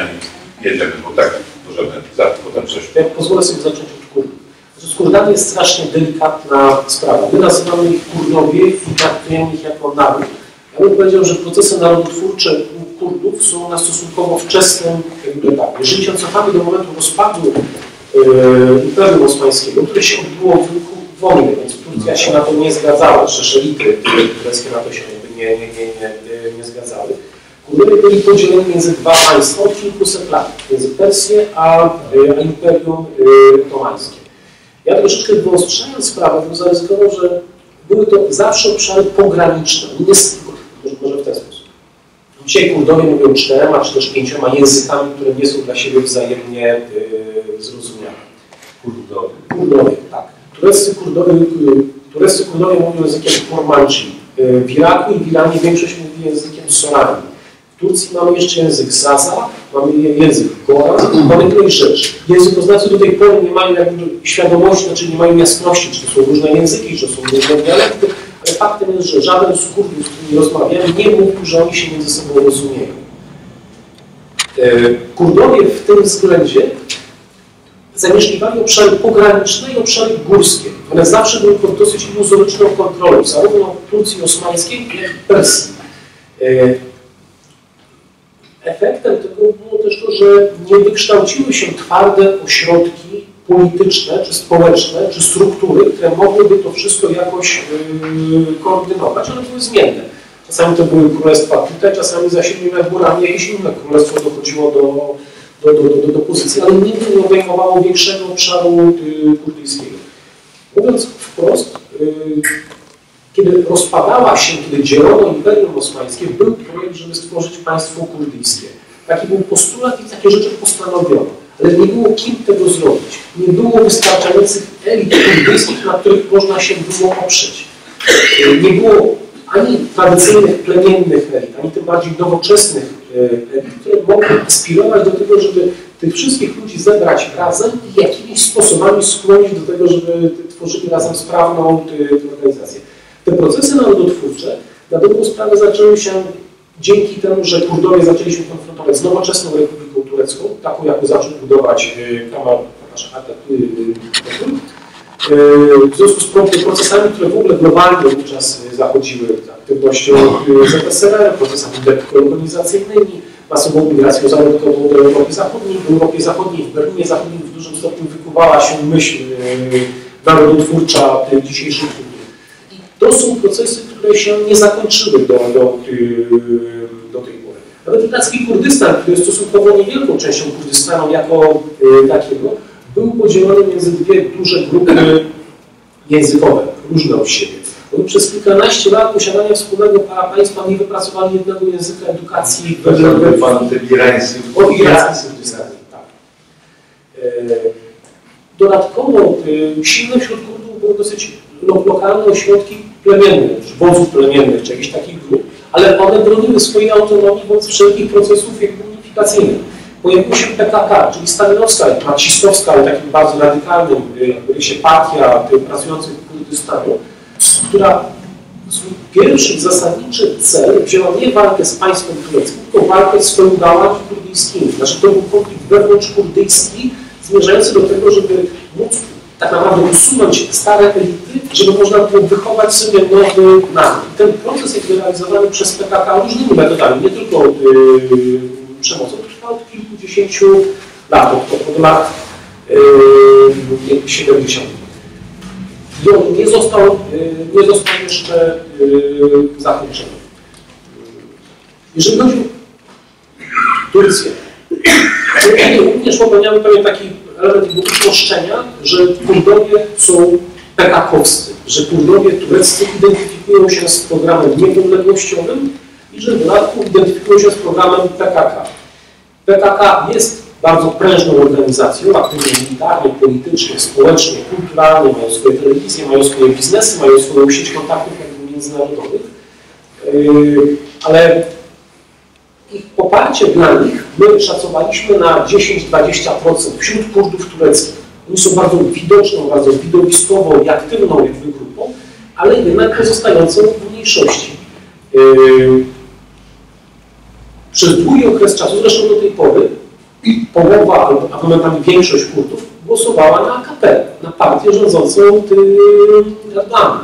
i jedziemy, bo tak możemy za, potem coś. Ja pozwolę sobie zacząć od Kurdów. Znaczy, Z Kurdami jest strasznie delikatna sprawa. My nazywamy ich Kurdowie i traktujemy ich jako naród. Ja bym powiedział, że procesy narodotwórcze u Kurdów są na stosunkowo wczesnym etapie. Jeżeli się cofamy do momentu rozpadu Imperium Osmańskiego, które się odbyło w wojny, więc Turcja się na to nie zgadzała, że elity tureckie na to się nie, nie, nie, nie, nie zgadzały. Kurdowie byli podzieleni między dwa państwa od kilkuset lat, między Persję a, y, a Imperium Otomańskie. Ja troszeczkę wyostrzając sprawę, bym zaryzykował, że były to zawsze obszary pograniczne. Nie, może, może w ten sposób. Dzisiaj Kurdowie mówią czterema czy też pięcioma językami, które nie są dla siebie wzajemnie yy, zrozumiałe. Kurdowy. Kurdowie, tak. Tureccy Kurdowie, tureccy Kurdowie mówią językiem Kurmanji. Y, W Iraku i w Iranie większość mówi językiem Sorani. W Turcji mamy jeszcze język Zaza, mamy język Gora, mamy tyle rzeczy. Językoznawcy do tej pory nie mają świadomości, znaczy nie mają jasności, czy to są różne języki, czy to są różne dialekty, ale faktem jest, że żaden z Kurdów, z którymi rozmawiamy, nie mówił, że oni się między sobą rozumieją. E, Kurdowie w tym względzie zamieszkiwali obszary pograniczne i obszary górskie. One zawsze były pod dosyć iluzoryczną kontrolą, zarówno Turcji osmańskiej, jak i Persji. E, Efektem tego było też to, że nie wykształciły się twarde ośrodki polityczne, czy społeczne, czy struktury, które mogłyby to wszystko jakoś yy, koordynować, one były zmienne. Czasami to były królestwa tutaj, czasami za siedmioma górami jakieś inne królestwo dochodziło do, do, do, do, do pozycji, ale nigdy nie obejmowało większego obszaru yy, kurdyjskiego. Mówiąc wprost, yy, kiedy rozpadała się, kiedy dzielono Imperium Osmańskie, był projekt, żeby stworzyć państwo kurdyjskie. Taki był postulat i takie rzeczy postanowiono. Ale nie było kim tego zrobić. Nie było wystarczających elit kurdyjskich, na których można się było oprzeć. Nie było ani tradycyjnych, plemiennych elit, ani tym bardziej nowoczesnych e, elit, które mogły inspirować do tego, żeby tych wszystkich ludzi zebrać razem i jakimiś sposobami skłonić do tego, żeby tworzyli razem sprawną e, tę organizację. Te procesy narodotwórcze na dobrą sprawę zaczęły się dzięki temu, że Kurdowie zaczęli się konfrontować z nowoczesną Republiką Turecką, taką jaką zaczął budować e, Kamal Atatürk. W związku z pro- procesami, które w ogóle globalnie wówczas e, zachodziły, aktywnością e, ZSRR, procesami dekolonizacyjnymi, masową migracją zarodkową do Europy Zachodniej. W Europie Zachodniej, w Berlinie w dużym stopniu wykuwała się myśl e, narodotwórcza tych dzisiejszych Kurdów. To są procesy, które się nie zakończyły do, do, do tej pory. Nawet iracki Kurdystan, który jest stosunkowo niewielką częścią Kurdystanu jako takiego, był podzielony między dwie duże grupy językowe, różne od siebie. Oni przez kilkanaście lat posiadania wspólnego para państwa nie wypracowali jednego języka edukacji we Był pan ten irański. o irackim Kurdystanie, tak. E, Dodatkowo e, silne wśród Kurdów były dosyć lo- lokalne ośrodki plemienne, czy wozów plemiennych, czy jakichś takich grup, ale one broniły swojej autonomii wobec wszelkich procesów unifikacyjnych. Pojawiła się PKK, czyli stalinowska i marksistowska, ale takim bardzo radykalnym jakby rysie partia tych pracujących w Kurdystanu, która swój pierwszy zasadniczy cel wzięła nie walkę z państwem tureckim, tylko walkę z feudałami kurdyjskimi. Znaczy to był konflikt wewnątrz kurdyjski, zmierzający do tego, żeby móc tak naprawdę usunąć stare elity, żeby można było wychować sobie nowy naród. I ten proces jest realizowany przez PKK różnymi metodami, nie tylko yy, przemocą, trwa od kilkudziesięciu lat, od, od lat yy, 70. I on nie został, y, nie został jeszcze y, zakończony. Jeżeli chodzi o Turcję, również popełniamy pewien taki element uproszczenia, że Kurdowie są PKK-owscy, że Kurdowie tureccy identyfikują się z programem niepodległościowym że w dodatku identyfikują się z programem PKK. PKK jest bardzo prężną organizacją, aktywną militarnie, politycznie, społecznie, kulturalnie, mają swoje telewizje, mają swoje biznesy, mają swoją sieć kontaktów międzynarodowych, Yy, ale ich poparcie dla nich my szacowaliśmy na 10-20% wśród Kurdów tureckich. Oni są bardzo widoczną, bardzo widowiskową i aktywną jakby grupą, ale jednak pozostającą w mniejszości. Przez długi okres czasu, zresztą do tej pory, połowa, a momentami większość Kurdów głosowała na AKP, na partię rządzącą tym Erdoganem.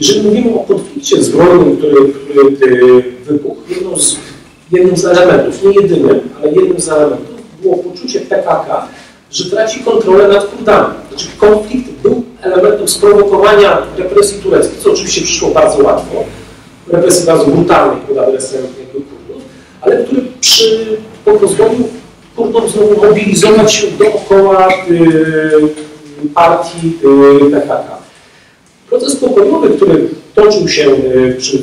Jeżeli mówimy o konflikcie zbrojnym, który, który y, wybuchł, jedną z, jednym z elementów, nie jedynym, ale jednym z elementów było poczucie PKK, że traci kontrolę nad Kurdami. Znaczy konflikt był elementem sprowokowania represji tureckich, co oczywiście przyszło bardzo łatwo, represji bardzo brutalnych pod adresem ale który przy, po pozwolił Kurdom znowu mobilizować się dookoła y, partii y, PKK. Proces pokojowy, który toczył się y, przy, y,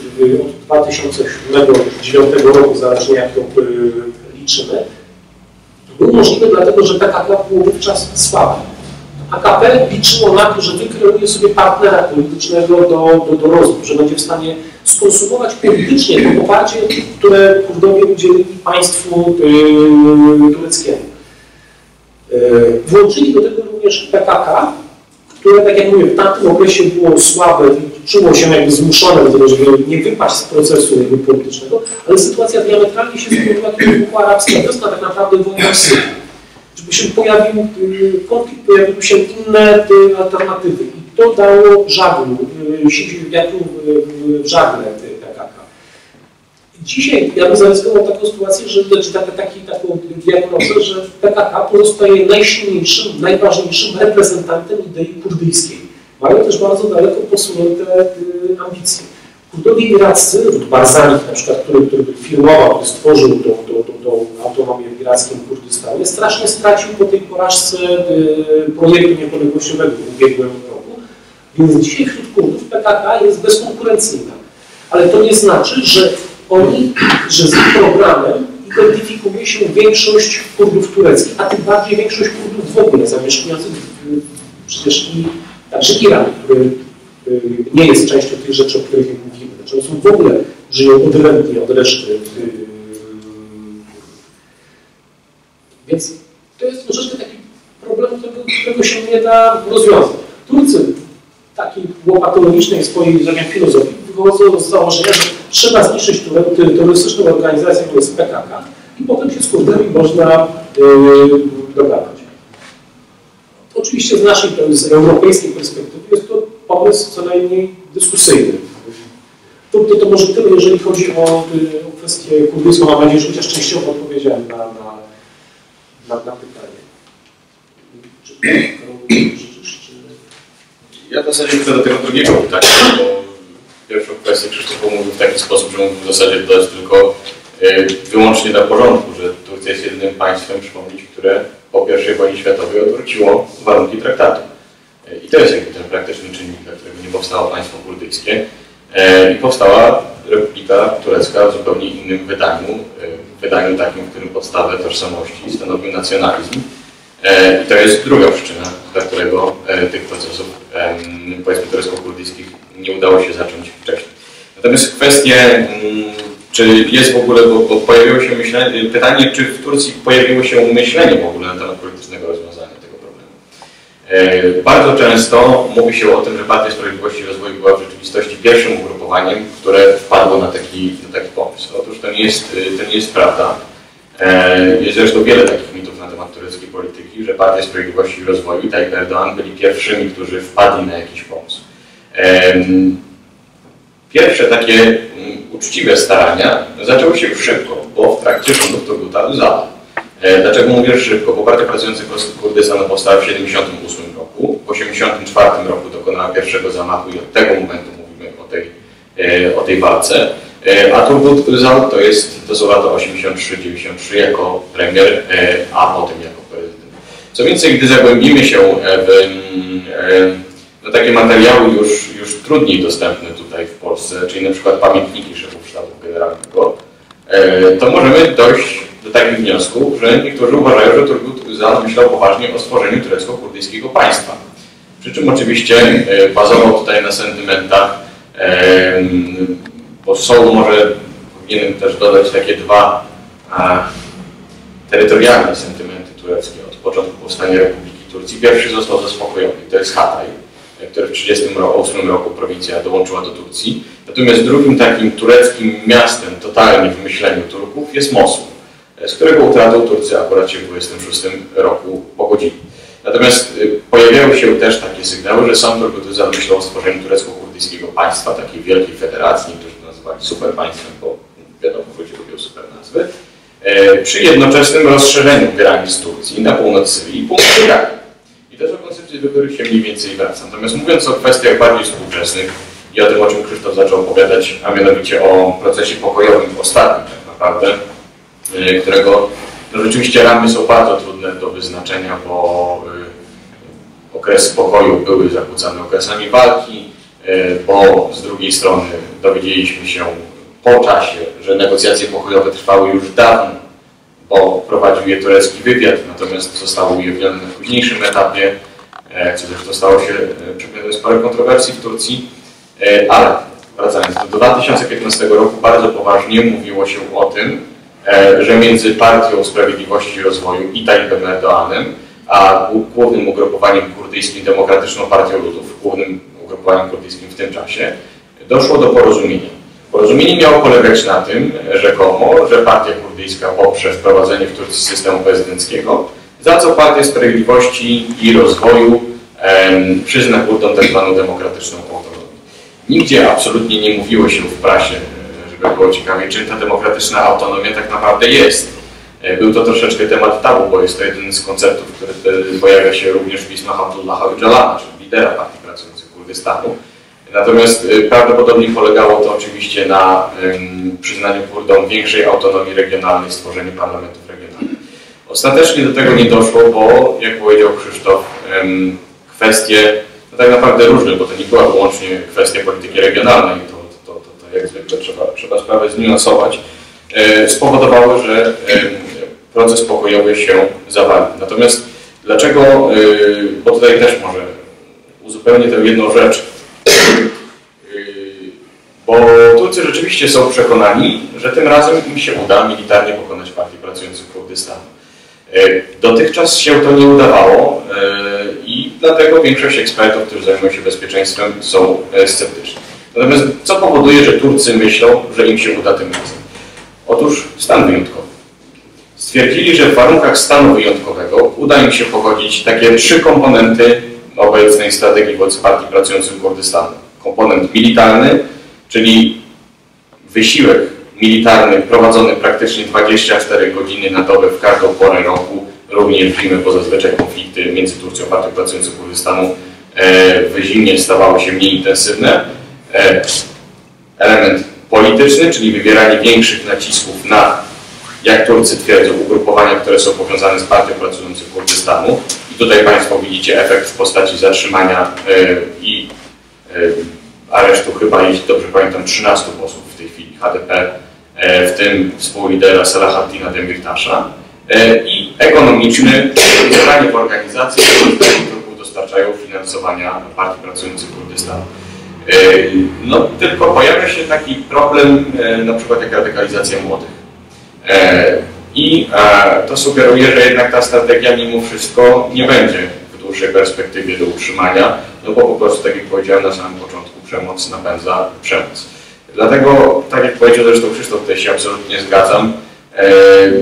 od 2007-2009 roku, zależnie jak to y, liczymy, był możliwy dlatego, że PKK było wówczas słabe. AKP liczyło na to, że wykreuje sobie partnera politycznego do, do, do rozmów, że będzie w stanie skonsumować politycznie to poparcie, które Kurdowie udzielili państwu yy, tureckiemu. Yy, włączyli do tego również PKK, które, tak jak mówię, w tamtym okresie było słabe czuło się jakby zmuszone do tego, żeby nie wypaść z procesu jakby politycznego, ale sytuacja diametralnie się zmieniła, kiedy wybuchła arabska wiosna, tak naprawdę wojna w Syrii. Się pojawił konflikt, pojawiły się inne y, alternatywy i to dało żaglu, y, sieci wiatru w- żagle y, PKK. Dzisiaj ja bym zaryzykował taką sytuację, że taki, taki, taką diagnozę, że PKK pozostaje najsilniejszym, najważniejszym reprezentantem idei kurdyjskiej. Mają też bardzo daleko posunięte ambicje. Kurdowie iraccy, Barzanich na przykład, który, który firmował, który stworzył tą, tą, tą, tą autonomię w irackim Kurdystanie, strasznie stracił po tej porażce y, projektu niepodległościowego w ubiegłym roku. Więc dzisiaj wśród Kurdów PKK jest bezkonkurencyjna. Ale to nie znaczy, że oni, że z ich programem identyfikuje się większość Kurdów tureckich, a tym bardziej większość Kurdów w ogóle zamieszkujących przecież i także Iran, który y, nie jest częścią tych rzeczy, o których mówimy. Znaczy są w ogóle żyją odrębnie od reszty. Więc to jest troszeczkę taki problem, którego, którego się nie da rozwiązać. Turcy takiej łopatologicznej swojej zamian filozofii wychodzą z założenia, że trzeba zniszczyć terrorystyczną organizację, która jest PKK i potem się z Kurdami można yy, dogadać. Oczywiście z naszej, z europejskiej perspektywy jest to pomysł co najmniej dyskusyjny. To, to, to może tyle, jeżeli chodzi o, y, o kwestię kurdyjską. Mam nadzieję, że chociaż częściowo odpowiedziałem na, na, na, na pytanie. Czy, czy, Ja w zasadzie chcę do tego drugiego pytania, bo pierwszą kwestię Krzysztof mówił w taki sposób, że mógł w zasadzie dodać tylko e, wyłącznie dla porządku, że Turcja jest jedynym państwem, przypomnieć, które po I wojnie światowej odwróciło warunki traktatu. E, I to jest jakby ten praktyczny czynnik, dla którego nie powstało państwo kurdyjskie. E, I powstała Republika Turecka w zupełnie innym wydaniu, wydaniu takim, w którym podstawę tożsamości stanowił nacjonalizm. E, I to jest druga przyczyna, dla którego e, tych procesów, powiedzmy, turecko-kurdyjskich nie udało się zacząć wcześniej. Natomiast kwestie, mm, czy jest w ogóle, bo, pojawiło się myślenie, pytanie, czy w Turcji pojawiło się myślenie w ogóle na temat politycznego. E, Bardzo często mówi się o tym, że Partia Sprawiedliwości i Rozwoju była w rzeczywistości pierwszym ugrupowaniem, które wpadło na taki, na taki pomysł. Otóż to nie jest, y, to nie jest prawda. E, Jest zresztą wiele takich mitów na temat tureckiej polityki, że Partia Sprawiedliwości i Rozwoju i Tayyip Erdoğan byli pierwszymi, którzy wpadli na jakiś pomysł. Pierwsze takie mm, uczciwe starania zaczęły się szybko, bo w trakcie rządów Turguta Özala. E, Dlaczego mówię szybko? Bo Partia Pracujących Kurdystanu powstała w 1978 roku. W 1984 roku dokonała pierwszego zamachu i od tego momentu mówimy o tej, e, o tej walce. E, A Turgut Özal to jest, to są lata 83-93 jako premier, a potem jako prezydent. Co więcej, gdy zagłębimy się w mm, no, takie materiały już, już trudniej dostępne tutaj w Polsce, czyli na przykład pamiętniki szefów sztabu generalnego, to możemy dojść do takich wniosków, że niektórzy uważają, że Turgut Özal myślał poważnie o stworzeniu turecko-kurdyjskiego państwa. Przy czym oczywiście e, bazował tutaj na sentymentach, e, bo są może, powinienem też dodać takie dwa terytorialne sentymenty tureckie od początku powstania Republiki Turcji. Pierwszy został zaspokojony, to jest Hatay, który w 1938 roku prowincja dołączyła do Turcji. Natomiast drugim takim tureckim miastem totalnie w myśleniu Turków jest Mosul, z którego utratą Turcy akurat się w 1926 roku pogodzili. Natomiast y, pojawiały się też takie sygnały, że sam Turgut Özal myślał o stworzeniu turecko-kurdyjskiego państwa, takiej wielkiej federacji, niektórzy to nazywali superpaństwem, bo wiadomo, ludzie lubią super nazwy, e, przy jednoczesnym rozszerzeniu granic Turcji na północ Syrii i północ Iraku. I też o koncepcji, do których się mniej więcej wraca. Natomiast mówiąc o kwestiach bardziej współczesnych i o tym, o czym Krzysztof zaczął opowiadać, a mianowicie o procesie pokojowym ostatnim tak naprawdę, y, którego no rzeczywiście ramy są bardzo trudne do wyznaczenia, bo y, okresy pokoju były zakłócane okresami walki, e, bo z drugiej strony dowiedzieliśmy się po czasie, że negocjacje pokojowe trwały już dawno, bo prowadził je turecki wywiad, natomiast zostało ujawnione na późniejszym etapie, co zresztą stało się e, przedmiotem sporej kontrowersji w Turcji, E, ale wracając do 2015 roku bardzo poważnie mówiło się o tym, e, że między Partią Sprawiedliwości i Rozwoju i Tayyipem Erdoğanem, a głó- głównym ugrupowaniem kurdyjskim Demokratyczną Partią Ludów, głównym ugrupowaniem kurdyjskim w tym czasie, doszło do porozumienia. Porozumienie miało polegać na tym, rzekomo, że Partia Kurdyjska poprze wprowadzenie w Turcji systemu prezydenckiego, za co Partia Sprawiedliwości i Rozwoju przyzna Kurdom tak zwaną demokratyczną autonomię. Nigdzie absolutnie nie mówiło się w prasie, e, żeby było ciekawie, czym ta demokratyczna autonomia tak naprawdę jest. E, Był to troszeczkę temat tabu, bo jest to jeden z konceptów, który wtedy pojawia się również w pismach Abdullaha Öcalana, czyli lidera partii pracujących Kurdystanu. Natomiast e, prawdopodobnie polegało to oczywiście na przyznaniu Kurdom większej autonomii regionalnej, stworzeniu parlamentów. Ostatecznie do tego nie doszło, bo jak powiedział Krzysztof, kwestie no tak naprawdę różne, bo to nie była wyłącznie kwestia polityki regionalnej, to, to, to, to jak zwykle trzeba, trzeba sprawę zniuansować, e, spowodowały, że proces pokojowy się zawalił. Natomiast dlaczego, e, bo tutaj też może uzupełnię tę jedną rzecz, Yy, Bo Turcy rzeczywiście są przekonani, że tym razem im się uda militarnie pokonać partię pracujących Kurdystanu. Yy, Dotychczas się to nie udawało yy, i dlatego większość ekspertów, którzy zajmują się bezpieczeństwem, są e, sceptyczni. Natomiast co powoduje, że Turcy myślą, że im się uda tym razem? Otóż stan wyjątkowy. Stwierdzili, że w warunkach stanu wyjątkowego uda im się pogodzić takie trzy komponenty obecnej strategii wobec partii pracujących Kurdystanu. Komponent militarny, czyli wysiłek militarny prowadzony praktycznie 24 godziny na dobę w każdą porę roku, również w zimę, bo zazwyczaj konflikty między Turcją a partią pracujących Kurdystanu e, w zimie stawały się mniej intensywne. E, element polityczny, czyli wywieranie większych nacisków na, jak Turcy twierdzą, ugrupowania, które są powiązane z partią pracujących Kurdystanu. I tutaj Państwo widzicie efekt w postaci zatrzymania e, i aresztu chyba, jeśli dobrze pamiętam, 13 posłów w tej chwili HDP, w tym współlidera Salahaddina Demirtasza e, i ekonomiczny funkcjonowanie w organizacji, które dostarczają finansowania partii pracujących Kurdystanu. E, No tylko pojawia się taki problem, e, na przykład jak radykalizacja młodych. E, I e, to sugeruje, że jednak ta strategia mimo wszystko nie będzie w dłuższej perspektywie do utrzymania, no bo po prostu, tak jak powiedziałem na samym początku, przemoc napędza przemoc. Dlatego, tak jak powiedział zresztą Krzysztof, tutaj się absolutnie zgadzam, e,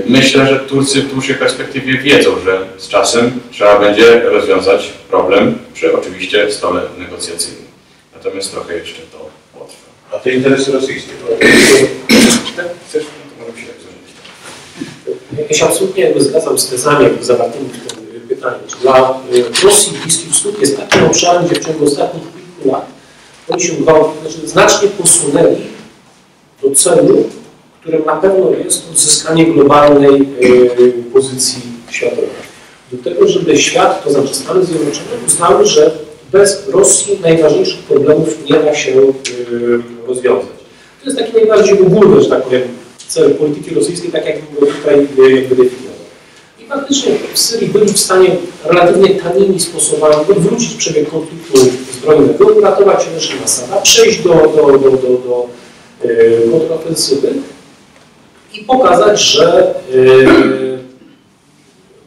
myślę, że Turcy w dłuższej perspektywie wiedzą, że z czasem trzeba będzie rozwiązać problem przy oczywiście stole negocjacyjnym. Natomiast trochę jeszcze to potrwa. A te interesy rosyjskie? Chcesz? Ja się absolutnie jakby zgadzam z tezami zawartymi w tym pytaniu. Dla Rosji Bliski Wschód jest takim obszarem, gdzie w ciągu ostatnich kilku lat oni się znaczy znacznie posunęli do celu, którym na pewno jest odzyskanie globalnej y, pozycji światowej. Do tego, żeby świat, to znaczy Stany Zjednoczone, uznały, że bez Rosji najważniejszych problemów nie da się y, rozwiązać. To jest taki najbardziej ogólny, że tak powiem, cel polityki rosyjskiej, tak jak go tutaj y, jakby definiował. I faktycznie w Syrii byli w stanie relatywnie tanimi sposobami odwrócić przebieg konfliktu zbrojnego, uratować Bashar Assada, przejść do, do, do, do, do y, kontrofensywy i pokazać, że, y,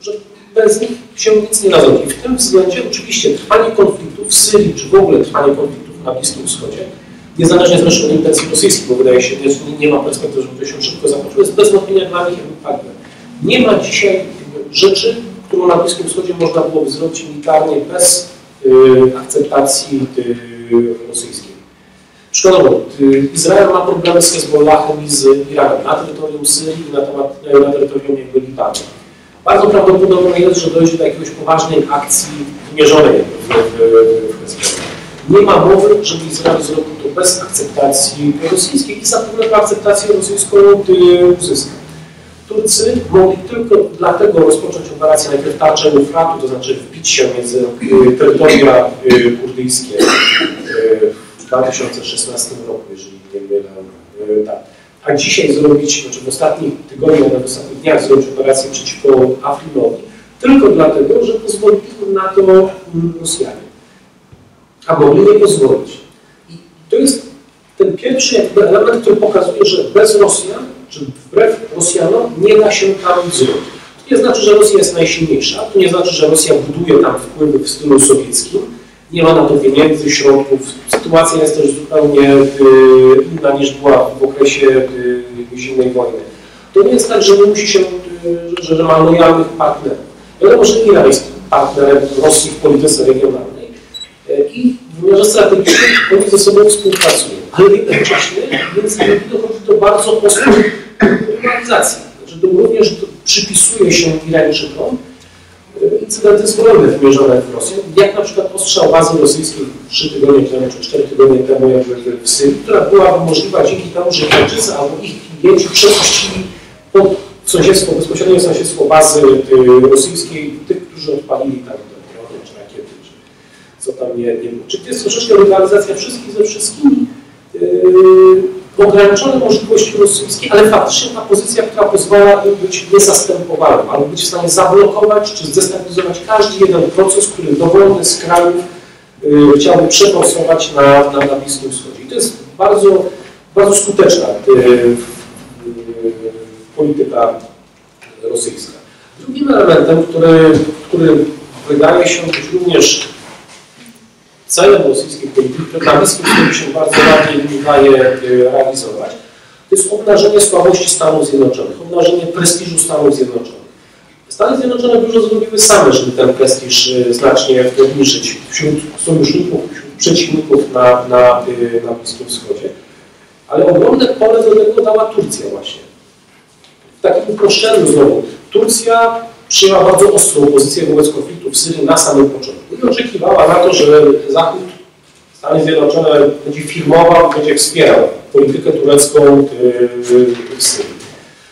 że bez nich się nic nie da zrobić. I w tym względzie oczywiście trwanie konfliktów w Syrii, czy w ogóle trwanie konfliktów na Bliskim Wschodzie, niezależnie zresztą od intencji rosyjskich, bo wydaje się, że nie, ma perspektywy, żeby to się szybko zakończyło, jest bez wątpienia dla nich jakby. Nie ma dzisiaj rzeczy, którą na Bliskim Wschodzie można byłoby zrobić militarnie bez y, akceptacji y, rosyjskiej. Przykładowo, y, Izrael ma problemy z Hezbollahem i z Iranem na terytorium Syrii i na, temat, na terytorium jakby Libanu. Bardzo prawdopodobne jest, że dojdzie do jakiejś poważnej akcji wymierzonej w, Hezbollah. Nie ma mowy, żeby Izrael zrobił to bez akceptacji rosyjskiej i zapewne akceptację rosyjską uzyska. Turcy mogli tylko dlatego rozpocząć operację najpierw tarczę Eufratu, to znaczy wbić się między y, terytoria y, kurdyjskie y, w 2016 roku, jeżeli nie mylę. Tak. A dzisiaj zrobić, znaczy w ostatnich tygodniach, w ostatnich dniach zrobić operację przeciwko Afrinowi, tylko dlatego, że pozwolili na to mm, Rosjanie. A mogli nie pozwolić. I to jest ten pierwszy element, który pokazuje, że bez Rosjan, czy wbrew Rosjanom, nie da się tam zrobić. To nie znaczy, że Rosja jest najsilniejsza, to nie znaczy, że Rosja buduje tam wpływy w stylu sowieckim, nie ma na to pieniędzy, środków. Sytuacja jest też zupełnie y, inna niż była w okresie y, zimnej wojny. To nie jest tak, że musi się, y, że, że ma lojalnych partnerów. Wiadomo, że Iran jest partnerem Rosji w polityce regionalnej i wymiarze strategicznym oni ze sobą współpracują. Ale jednocześnie między nimi dochodzi do bardzo ostrej rywalizacji. Znaczy, to również to przypisuje się Irańczykom y, incydenty zbrojne wymierzone w Rosję, jak na przykład ostrzał bazy rosyjskiej 3 tygodnie temu czy 4 tygodnie temu jakby w Syrii, która byłaby możliwa dzięki temu, że Irańczycy albo ich klienci przepuścili pod sąsiedztwo, bezpośrednie sąsiedztwo bazy y, rosyjskiej tych, którzy odpalili tam czy tam nie, nie. Czyli to jest troszeczkę rywalizacja wszystkich ze wszystkimi. Yy, ograniczone możliwości rosyjskie, ale faktycznie ta pozycja, która pozwala im być niezastępowanym, albo być w stanie zablokować czy zdestabilizować każdy jeden proces, który dowolny z krajów yy, chciałby przeforsować na, na, na Bliskim Wschodzie. I to jest bardzo, bardzo skuteczna yy, polityka rosyjska. Drugim elementem, który, który wydaje się być również celem rosyjskiej polityki, Bliskim Wschodzie się bardzo ładnie udaje e, realizować, to jest obnażenie słabości Stanów Zjednoczonych, obnażenie prestiżu Stanów Zjednoczonych. Stany Zjednoczone dużo zrobiły same, żeby ten prestiż e, znacznie obniżyć wśród sojuszników, wśród przeciwników na, na, e, na Bliskim Wschodzie. Ale ogromne pole do tego dała Turcja właśnie. W takim uproszczeniu znowu. Turcja przyjęła bardzo ostrą pozycję wobec konfliktu w Syrii na samym początku i oczekiwała na to, że Zachód, Stany Zjednoczone będzie firmował, będzie wspierał politykę turecką yy, w Syrii.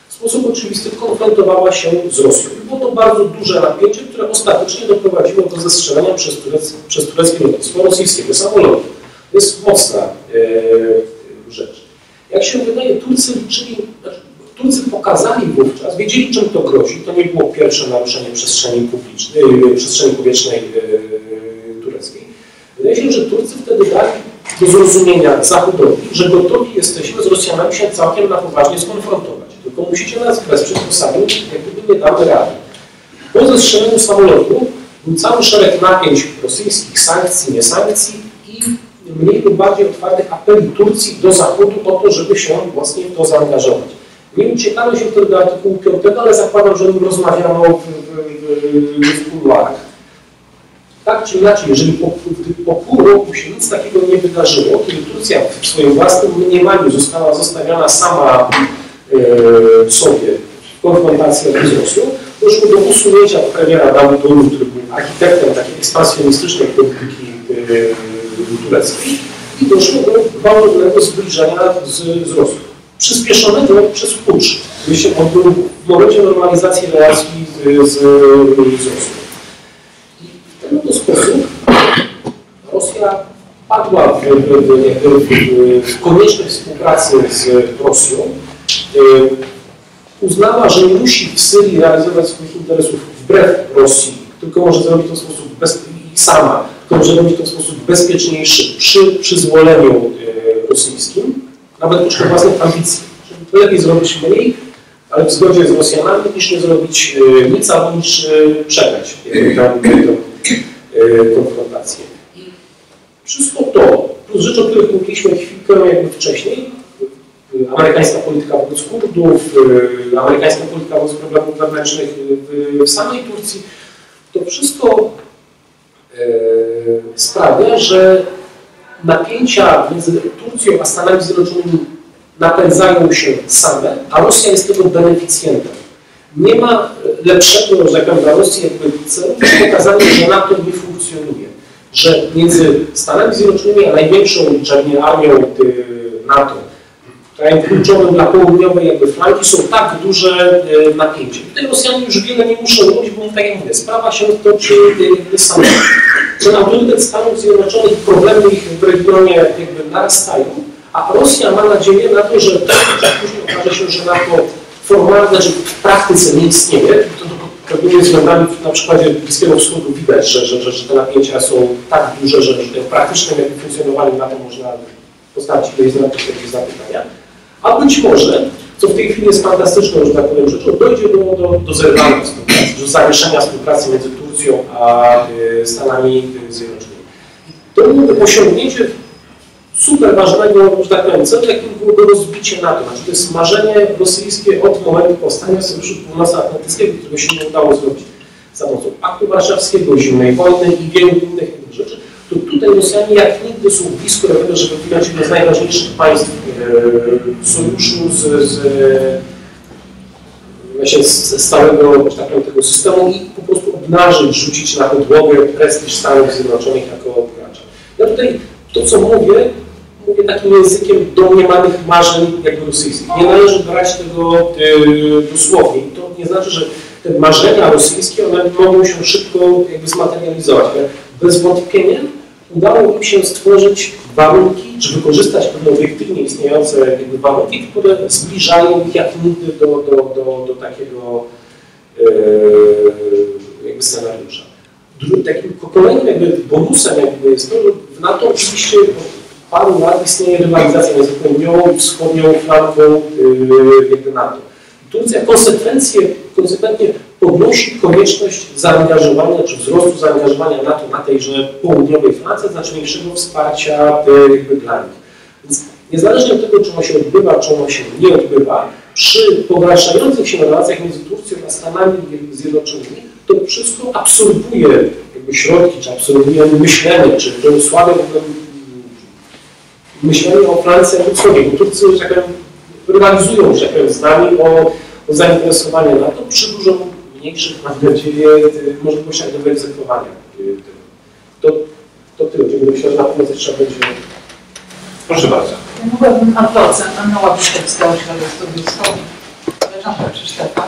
W sposób oczywisty konfrontowała się z Rosją. Było to bardzo duże napięcie, które ostatecznie doprowadziło do zestrzelenia przez, turec, przez tureckie lotnictwo rosyjskiego samolotu. To jest mocna yy, rzecz. Jak się wydaje, Turcy liczyli, znaczy, Turcy pokazali wówczas, wiedzieli czym to grozi, to nie było pierwsze naruszenie przestrzeni publicznej, yy, przestrzeni powietrznej yy, tureckiej. Wydaje się, że Turcy wtedy dali do zrozumienia Zachodowi, że gotowi jesteśmy z Rosjanami się całkiem na poważnie skonfrontować. Tylko musicie nas wesprzeć, bo sami jak gdyby nie damy rady. Po zestrzeleniu samolotu był cały szereg napięć rosyjskich, sankcji, niesankcji i mniej lub bardziej otwartych apeli Turcji do Zachodu o to, żeby się mocniej w to zaangażować. Nie uciekamy się wtedy do artykułu 5, ale zakładam, że o nim rozmawiano w, w, w, w kuluarach. Tak czy inaczej, jeżeli po, po pół roku się nic takiego nie wydarzyło, kiedy Turcja w swoim własnym mniemaniu została zostawiona sama e, sobie w konfrontacji z Rosją, doszło do usunięcia premiera Davutoğlu, który był architektem takiej ekspansjonistycznej polityki e, tureckiej i doszło do gwałtownego zbliżenia z, z Rosją. Przyspieszonego przez pucz, który się odbył w momencie normalizacji relacji z, z, z Rosją. W ten oto sposób Rosja padła w, w, w, konieczność współpracy z Rosją, uznała, że nie musi w Syrii realizować swoich interesów wbrew Rosji, tylko może zrobić to w sposób bez, sama, tylko może zrobić to w sposób bezpieczniejszy przy przyzwoleniu rosyjskim, nawet kosztem własnych ambicji. To lepiej zrobić mniej, ale w zgodzie z Rosjanami, niż nie zrobić nic, albo niż przegrać tę konfrontację. I wszystko to, plus rzeczy, o których mówiliśmy chwilkę jakby wcześniej, amerykańska polityka wobec Kurdów, amerykańska polityka wobec problemów wewnętrznych w samej Turcji, to wszystko sprawia, że napięcia między Turcją a Stanami Zjednoczonymi napędzają się same, a Rosja jest tego beneficjentem. Nie ma lepszego, że dla Rosji jakby celu pokazanie, że NATO nie funkcjonuje. Że między Stanami Zjednoczonymi a największą liczebnie armią NATO krajem kluczowym dla południowej jakby flanki są tak duże e, napięcie. Tutaj Rosjanie już wiele nie muszą robić, bo tak jak mówię, sprawa się toczy e, jakby sama. Ten autorytet Stanów Zjednoczonych, problemy ich w regionie jakby narastają, a Rosja ma nadzieję na to, że tak później okaże się, że na to formalnie, znaczy w praktyce nie istnieje, to pewnymi względami na przykładzie Bliskiego Wschodu widać, że, że, że, że te napięcia są tak duże, że, że w praktycznym funkcjonowaniu na to można postawić jakieś zapytania. A być może, co w tej chwili jest fantastyczną, że tak powiem, rzeczą, dojdzie do, do, do zerwania współpracy, do zawieszenia współpracy między Turcją a y, Stanami Zjednoczonymi. To byłoby osiągnięcie super ważnego, że tak powiem, celu, jakim byłoby rozbicie NATO. Znaczy to jest marzenie rosyjskie od momentu powstania Sojuszu Północnoatlantyckiego, którego się nie udało zrobić za pomocą Paktu Warszawskiego, zimnej wojny i wielu innych rzeczy, tutaj Rosjanie jak nigdy są blisko tego, żeby wpinać jedno z najważniejszych państw e, sojuszu z, z, właśnie z, że tak powiem, tego systemu i po prostu obnażyć, rzucić na podłogę prestiż Stanów Zjednoczonych jako gracza. Ja tutaj to, co mówię, mówię takim językiem domniemanych marzeń jakby rosyjskich. Nie należy brać tego e, dosłownie. To nie znaczy, że te marzenia rosyjskie, one mogą się szybko jakby zmaterializować. Bez wątpienia udało im się stworzyć warunki, czy wykorzystać pewne obiektywnie istniejące jakby warunki, które zbliżają ich jak nigdy do, do, do, do takiego e, jakby scenariusza. Takim kolejnym jakby bonusem jakby jest to, że w NATO oczywiście paru lat istnieje rywalizacja między południową i wschodnią flanką e, jakby NATO. Turcja konsekwencje, konsekwentnie podnosi konieczność zaangażowania, czy wzrostu zaangażowania NATO na tejże południowej flance, znaczniejszego wsparcia e, jakby dla nich. Więc niezależnie od tego, czy ono się odbywa, czy ono się nie odbywa, przy pogarszających się relacjach między Turcją a Stanami Zjednoczonymi, to wszystko absorbuje jakby środki, czy absorbuje myślenie, czy to słabe myślenie o flance wschodniej, bo Turcy, że tak powiem, rywalizują, że powiem, z nami o, o zainteresowanie NATO przy dużo mniejszych, mam nadzieję, możliwościach do wyegzekwowania To, to tyle. Czyli myślę, że na pewno trzeba będzie... Proszę bardzo. Ja mogłabym adwocem, Anna Łabuszewska, Ośrodek Studiów Wschodnich, koleżanka Krzysztofa.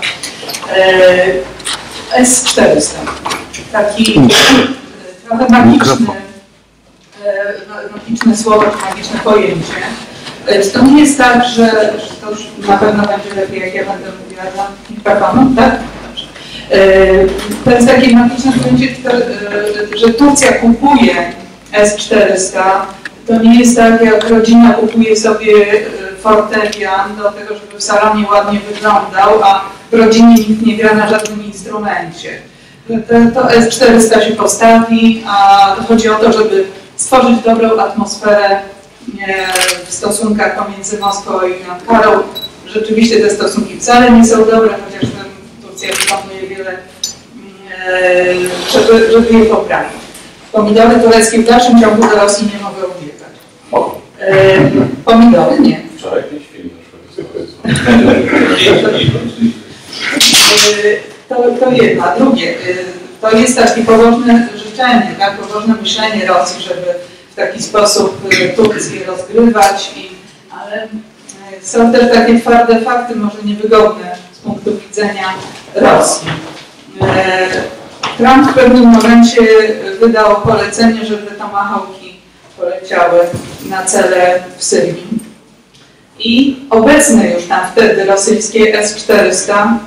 E, S400. Taki e, trochę magiczny, e, magiczne słowo, magiczne pojęcie. To nie jest tak, że, że to już na pewno będzie lepiej, jak ja będę mówiła dla mikrofonu, tak? To jest takie magiczne pojęcie, że Turcja kupuje S-400. To nie jest tak, jak rodzina kupuje sobie fortepian do tego, żeby w salonie ładnie wyglądał, a w rodzinie nikt nie gra na żadnym instrumencie. To S-400 się postawi, a chodzi o to, żeby stworzyć dobrą atmosferę w stosunkach pomiędzy Moskwą i Ankarą. Rzeczywiście te stosunki wcale nie są dobre, chociaż Turcja wykonuje wiele, żeby, żeby je poprawić. Pomidory tureckie w dalszym ciągu do Rosji nie mogą wjechać. Pomidory nie. Wczoraj jakiś film to, to jedno. Drugie, to jest takie poważne życzenie, tak, poważne myślenie Rosji, żeby taki sposób Turcję rozgrywać, i, ale y, są też takie twarde fakty, może niewygodne z punktu widzenia Rosji. Y, Trump w pewnym momencie wydał polecenie, żeby tomahawki poleciały na cele w Syrii. I obecne już tam wtedy rosyjskie S-400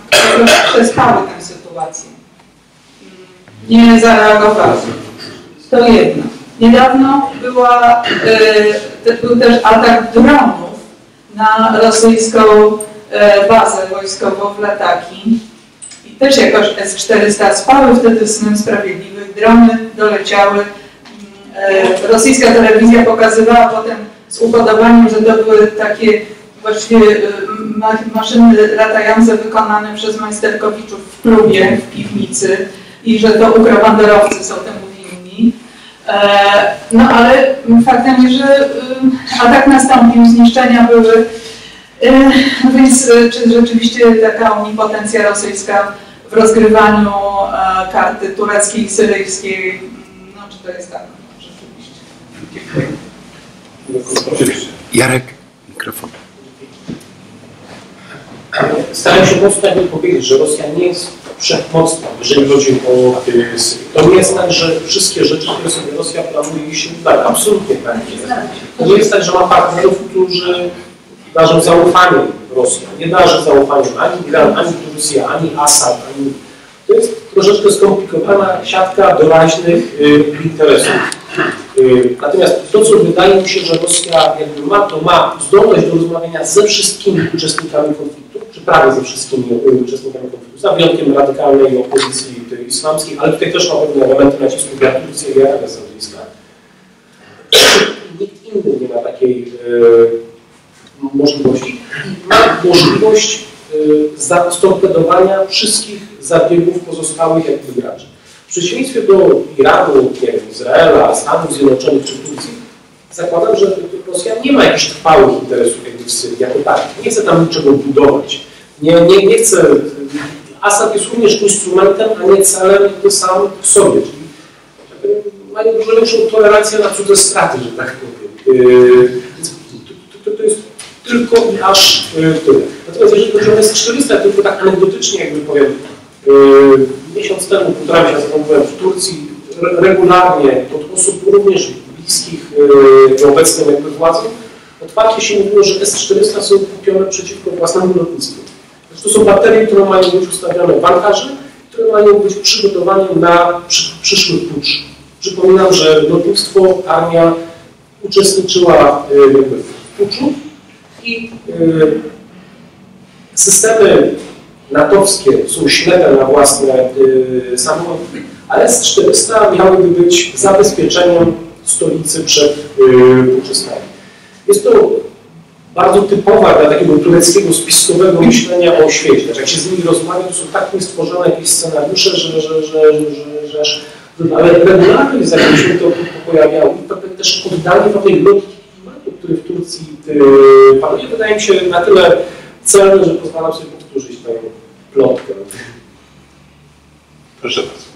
przespały tę sytuację. Nie zareagowały. To jedno. Niedawno była, e, był też atak dronów na rosyjską e, bazę wojskową w Lataki. I też jakoś S-400 spały wtedy snem sprawiedliwych, drony doleciały. E, rosyjska telewizja pokazywała potem z upodobaniem, że to były takie właściwie maszyny latające wykonane przez majsterkowiczów w klubie, w piwnicy i że to ukrowanderowcy są. E, no ale faktem jest, że atak nastąpił, zniszczenia były, e, no więc e, czy rzeczywiście taka omnipotencja rosyjska w rozgrywaniu karty tureckiej, syryjskiej, no czy to jest tak? Rzeczywiście. Jarek, mikrofon. staram się mocno powiedzieć, że Rosja nie jest wszechmocna, jeżeli chodzi o y, Syrię. To nie jest tak, że wszystkie rzeczy, które sobie Rosja planuje, się udają. Absolutnie tak nie jest. To nie jest tak, że ma partnerów, którzy darzą zaufaniem Rosja. Nie darzy zaufaniem ani Iran, ani Turcja, ani Assad, ani... To jest troszeczkę skomplikowana siatka doraźnych y, interesów. Y, Natomiast to, co wydaje mi się, że Rosja jakby ma, to ma zdolność do rozmawiania ze wszystkimi uczestnikami konfliktu, czy prawie ze wszystkimi y, uczestnikami konfliktu, za wyjątkiem radykalnej opozycji tej islamskiej, ale tutaj też ma pewne elementy nacisku jak Turcja i Arabia Saudyjska. Nikt inny nie ma takiej y, możliwości. Ma możliwość storpedowania wszystkich zabiegów pozostałych jakby graczy. W przeciwieństwie do Iranu, Izraela, Stanów Zjednoczonych czy Turcji, zakładam, że Rosja nie ma jakichś trwałych interesów jakby w Syrii jako tak. Nie chce tam niczego budować. Nie, nie, nie. Assad jest również instrumentem, a nie celem jakby sam w sobie. Czyli mają dużo większą tolerancję na cudze straty, że tak powiem. Yy, to, to, to jest tylko i aż yy, tyle. Natomiast jeżeli chodzi o S-400, tylko tak anegdotycznie jakby powiem, yy, miesiąc temu, półtora miesiąca byłem w Turcji, re regularnie od osób również bliskich obecnym jakby władzom, otwarcie się mówiło, że S-400 są kupione przeciwko własnemu lotnictwu. To są baterie, które mają być ustawione w ankarze, które mają być przygotowane na przy, przyszły pucz. Przypominam, że lotnictwo, armia uczestniczyła y, w puczu i y, systemy natowskie są ślepe na własne y, samoloty, a S-400 miałyby być zabezpieczeniem stolicy przed puczystami. Jest to bardzo typowa dla takiego tureckiego spiskowego myślenia o świecie. Znaczy, jak się z nimi rozmawia, to są tak niestworzone jakieś scenariusze, że, że, że, że, że. Ale regularnie z jakimś to pojawiało i pewne też oddanie pewnej logiki klimatu, który w Turcji yy, panuje, wydaje mi się na tyle celny, że pozwalam sobie powtórzyć tę plotkę. Proszę bardzo.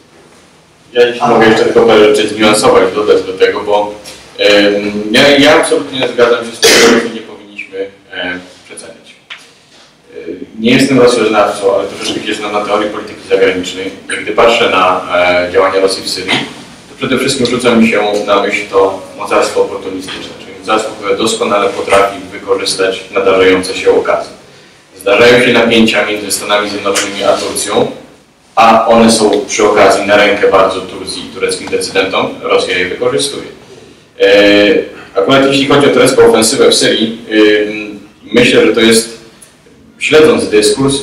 Ja jeśli mogę jeszcze parę rzeczy zniuansować, dodać do tego, bo ja, absolutnie nie zgadzam się z tym, że nie przeceniać. E, Nie jestem rosjoznawcą, ale troszeczkę się na teorii polityki zagranicznej. I gdy patrzę na e, działania Rosji w Syrii, to przede wszystkim rzuca mi się na myśl to mocarstwo oportunistyczne, czyli mocarstwo, które doskonale potrafi wykorzystać nadarzające się okazje. Zdarzają się napięcia między Stanami Zjednoczonymi a Turcją, a one są przy okazji na rękę bardzo Turcji i tureckim decydentom, Rosja je wykorzystuje. E, akurat jeśli chodzi o turecką ofensywę w Syrii, myślę, że to jest, śledząc dyskurs,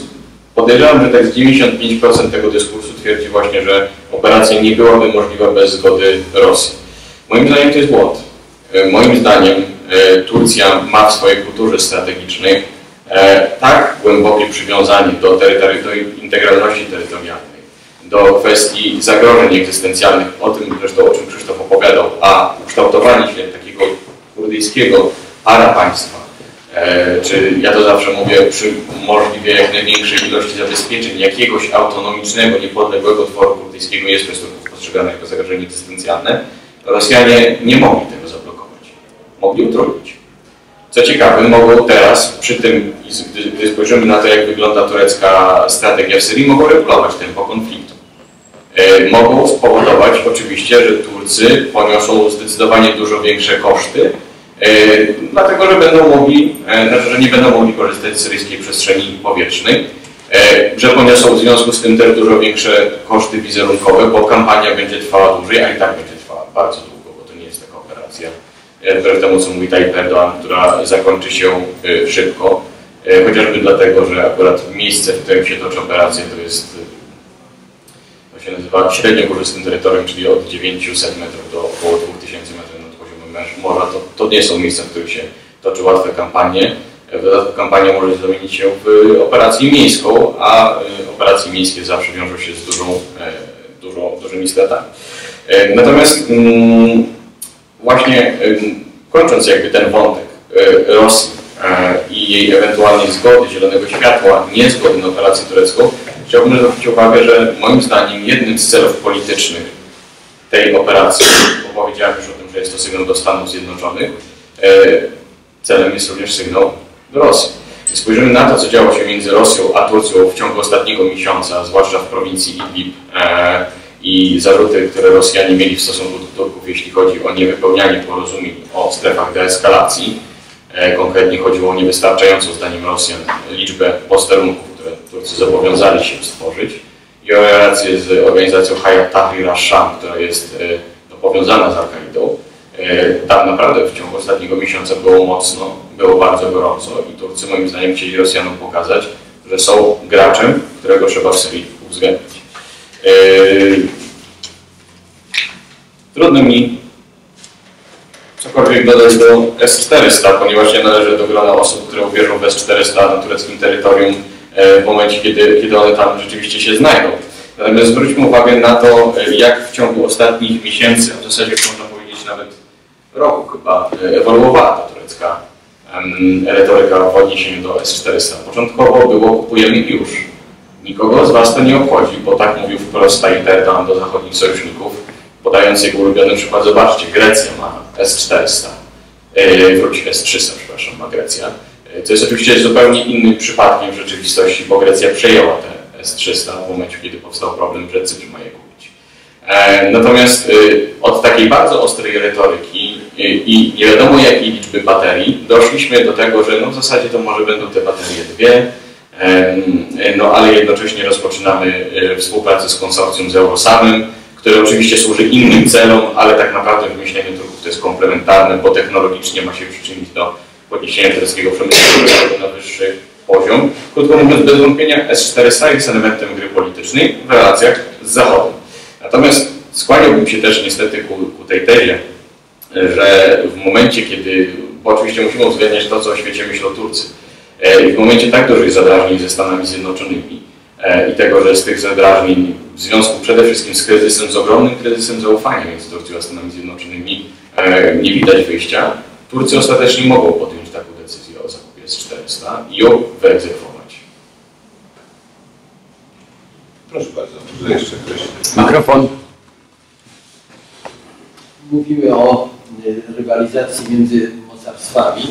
podejrzewam, że tak z 95% tego dyskursu twierdzi właśnie, że operacja nie byłaby możliwa bez zgody Rosji. Moim zdaniem to jest błąd. E, moim zdaniem e, Turcja ma w swojej kulturze strategicznej e, tak głębokie przywiązanie do, terytory, do integralności terytorialnej, do kwestii zagrożeń egzystencjalnych, o tym zresztą, o czym Krzysztof opowiadał, a ukształtowanie się takiego kurdyjskiego para państwa, czy ja to zawsze mówię, przy możliwie jak największej ilości zabezpieczeń jakiegoś autonomicznego, niepodległego tworu kurdyjskiego jest przez postrzegane jako zagrożenie egzystencjalne, Rosjanie nie mogli tego zablokować. Mogli utrudnić. Co ciekawe, mogą teraz, przy tym, gdy, gdy spojrzymy na to, jak wygląda turecka strategia w Syrii, mogą regulować tempo konfliktu. E, mogą spowodować oczywiście, że Turcy poniosą zdecydowanie dużo większe koszty, e, dlatego że będą mogli, e, znaczy, że nie będą mogli korzystać z syryjskiej przestrzeni powietrznej, e, że poniosą w związku z tym też dużo większe koszty wizerunkowe, bo kampania będzie trwała dłużej, a i tak będzie trwała bardzo długo, bo to nie jest taka operacja, e, wbrew temu co mówi Tayyip Erdoğan, która zakończy się szybko, chociażby dlatego, że akurat miejsce, w którym się toczy operacja, to jest się nazywa średnio korzystnym terytorium, czyli od 900 metrów do około 2000 metrów nad poziomem morza. To, to nie są miejsca, w których się toczy łatwe kampanie. W dodatku kampania może zamienić się w operację miejską, a e, operacje miejskie zawsze wiążą się z dużą, e, dużą, dużymi stratami. E, Natomiast mm, właśnie kończąc jakby ten wątek e, Rosji e, i jej ewentualnej zgody, zielonego światła, niezgody na operację turecką, chciałbym zwrócić uwagę, że moim zdaniem jednym z celów politycznych tej operacji, bo powiedziałem już o tym, że jest to sygnał do Stanów Zjednoczonych, e, celem jest również sygnał do Rosji. Gdy spojrzymy na to, co działo się między Rosją a Turcją w ciągu ostatniego miesiąca, zwłaszcza w prowincji Idlib e, i zarzuty, które Rosjanie mieli w stosunku do Turków, jeśli chodzi o niewypełnianie porozumień o strefach deeskalacji, e, konkretnie chodziło o niewystarczającą, zdaniem Rosjan, liczbę posterunków, które Turcy zobowiązali się stworzyć i o relacje z organizacją Hayat Tahrir al-Sham, która jest e, no, powiązana z Al-Kaidą, tam naprawdę w ciągu ostatniego miesiąca było mocno, było bardzo gorąco i Turcy moim zdaniem chcieli Rosjanom pokazać, że są graczem, którego trzeba w Syrii uwzględnić. E, trudno mi cokolwiek dodać do S-400, ponieważ ja należę do grona osób, które uwierzą w S-400 na tureckim terytorium e, w momencie, kiedy, kiedy one tam rzeczywiście się znajdą. Natomiast zwróćmy uwagę na to, jak w ciągu ostatnich miesięcy, a w zasadzie można roku chyba e, ewoluowała ta turecka retoryka w odniesieniu do S-400. Początkowo było kupujemy już. Nikogo z Was to nie obchodzi, bo tak mówił wprost Tayyip Erdogan do zachodnich sojuszników, podając jego ulubiony przykład. Zobaczcie, Grecja ma S-400, yy, wróć S-300, przepraszam, ma Grecja. E, co jest oczywiście zupełnie innym przypadkiem w rzeczywistości, bo Grecja przejęła te S-300 w momencie, kiedy powstał problem, że Cypr ma. E, natomiast y, od takiej bardzo ostrej retoryki y, i nie wiadomo jakiej liczby baterii doszliśmy do tego, że no w zasadzie to może będą te baterie dwie, no ale jednocześnie rozpoczynamy y, współpracę z konsorcjum z Eurosamem, które oczywiście służy innym celom, ale tak naprawdę w myśleniu Turków to jest komplementarne, bo technologicznie ma się przyczynić do podniesienia tureckiego przemysłu na wyższy poziom. Krótko mówiąc, bez wątpienia S-400 jest elementem gry politycznej w relacjach z Zachodem. Natomiast skłaniałbym się też niestety ku, ku tej tezie, że w momencie, kiedy, bo oczywiście musimy uwzględniać to, co o świecie myślą Turcy, e, i w momencie tak dużych zadrażnień ze Stanami Zjednoczonymi e, i tego, że z tych zadrażnień w związku przede wszystkim z kryzysem, z ogromnym kryzysem zaufania między Turcją a Stanami Zjednoczonymi e, nie widać wyjścia, Turcy ostatecznie mogą podjąć taką decyzję o zakupie S-400 i ją wyegzekwować. Proszę bardzo, może jeszcze ktoś. Mikrofon. Mówimy o y, rywalizacji między mocarstwami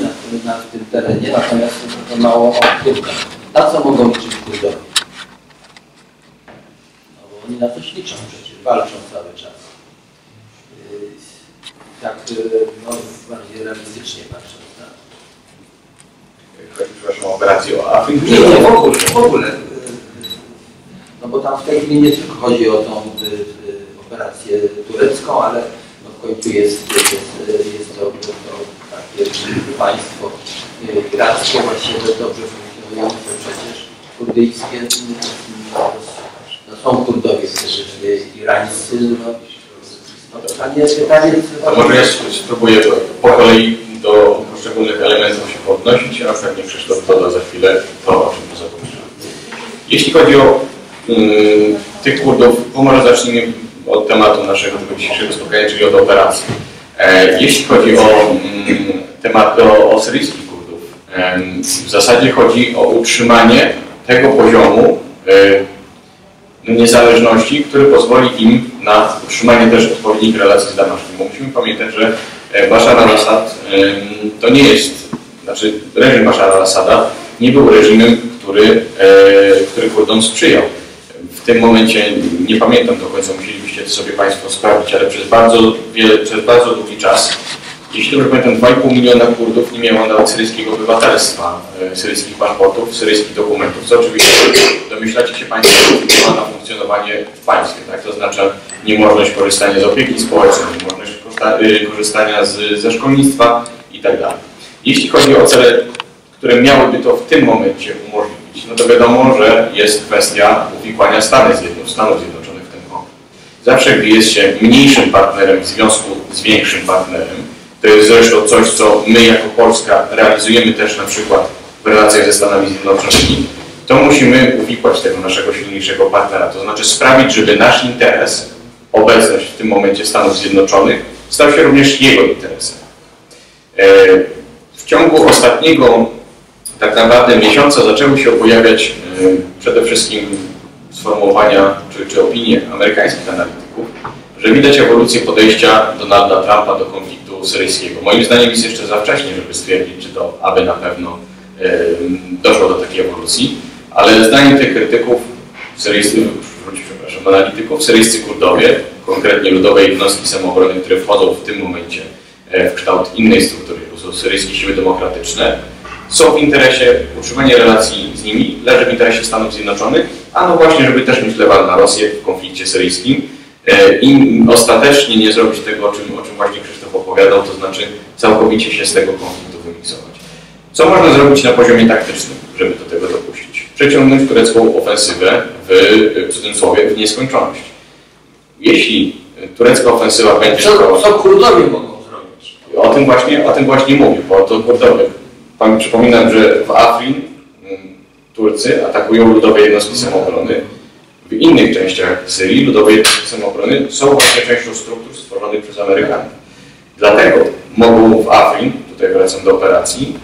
na, na tym terenie, natomiast to mało Kurdach. Na co mogą liczyć Kurdowie? No bo oni na coś liczą przecież, walczą cały czas. Y, tak y, no, bardziej realistycznie patrząc na to. Przepraszam, o operację o Afrykę. Nie, nie, w ogóle, w ogóle. No tam w tej chwili nie tylko chodzi o tą y, y, operację turecką, ale no w końcu jest, jest, jest to, to takie państwo y, irackie, właściwie dobrze funkcjonujące przecież, kurdyjskie. No, no są Kurdowie przecież irańscy. No, no to może ja spróbuję po kolei do poszczególnych elementów się podnosić, a pewnie Krzysztof doda za chwilę to, o czym zapomniałem. Jeśli chodzi o tych Kurdów, bo może zacznijmy od tematu naszego dzisiejszego spotkania, czyli od operacji. E, jeśli chodzi o mm, temat o, o syryjskich Kurdów, w zasadzie chodzi o utrzymanie tego poziomu e, niezależności, który pozwoli im na utrzymanie też odpowiednich relacji z Damaszkiem. Musimy pamiętać, że e, Bashar al-Assad to nie jest, znaczy reżim Bashar al-Assada nie był reżimem, który, który Kurdom sprzyjał w tym momencie nie pamiętam do końca, musielibyście sobie Państwo sprawdzić, ale przez bardzo, wiele, przez bardzo długi czas, jeśli dobrze pamiętam, 2,5 miliona Kurdów nie miało nawet syryjskiego obywatelstwa, e, syryjskich paszportów, syryjskich dokumentów, co oczywiście domyślacie się Państwo, wpływa na funkcjonowanie w państwie, tak? To oznacza niemożność korzystania z opieki społecznej, niemożność e, korzystania z, ze szkolnictwa itd. Tak jeśli chodzi o cele, które miałyby to w tym momencie umożliwić, no to wiadomo, że jest kwestia uwikłania Stanów Zjednoczonych w ten konflikt. Zawsze, gdy jest się mniejszym partnerem w związku z większym partnerem, to jest zresztą coś, co my jako Polska realizujemy też na przykład w relacjach ze Stanami Zjednoczonymi, to musimy uwikłać tego naszego silniejszego partnera. To znaczy sprawić, żeby nasz interes, obecność w tym momencie Stanów Zjednoczonych, stał się również jego interesem. E, w ciągu ostatniego tak naprawdę miesiąca zaczęły się pojawiać y, przede wszystkim sformułowania czy, czy opinie amerykańskich analityków, że widać ewolucję podejścia Donalda Trumpa do konfliktu syryjskiego. Moim zdaniem jest jeszcze za wcześnie, żeby stwierdzić, czy to aby na pewno doszło do takiej ewolucji, ale zdaniem tych krytyków, syryjscy, przepraszam, analityków, syryjscy Kurdowie, konkretnie ludowe jednostki samoobrony, które wchodzą w tym momencie e, w kształt innej struktury, to są syryjskie siły demokratyczne, są w interesie, utrzymanie relacji z nimi leży w interesie Stanów Zjednoczonych, a no właśnie, żeby też mieć lewal na Rosję w konflikcie syryjskim e, i ostatecznie nie zrobić tego, o czym, o czym właśnie Krzysztof opowiadał, to znaczy całkowicie się z tego konfliktu wymiksować. Co można zrobić na poziomie taktycznym, żeby do tego dopuścić? Przeciągnąć turecką ofensywę w, w cudzysłowie w nieskończoność. Jeśli turecka ofensywa będzie... Co, co Kurdowie mogą zrobić? O tym właśnie, o tym właśnie mówię, bo to Kurdowie. Pan przypominam, że w Afrin mm, Turcy atakują ludowe jednostki samoobrony. W innych częściach Syrii ludowe jednostki samoobrony są właśnie częścią struktur stworzonych przez Amerykanów. Dlatego mogą w Afrin, tutaj wracam do operacji,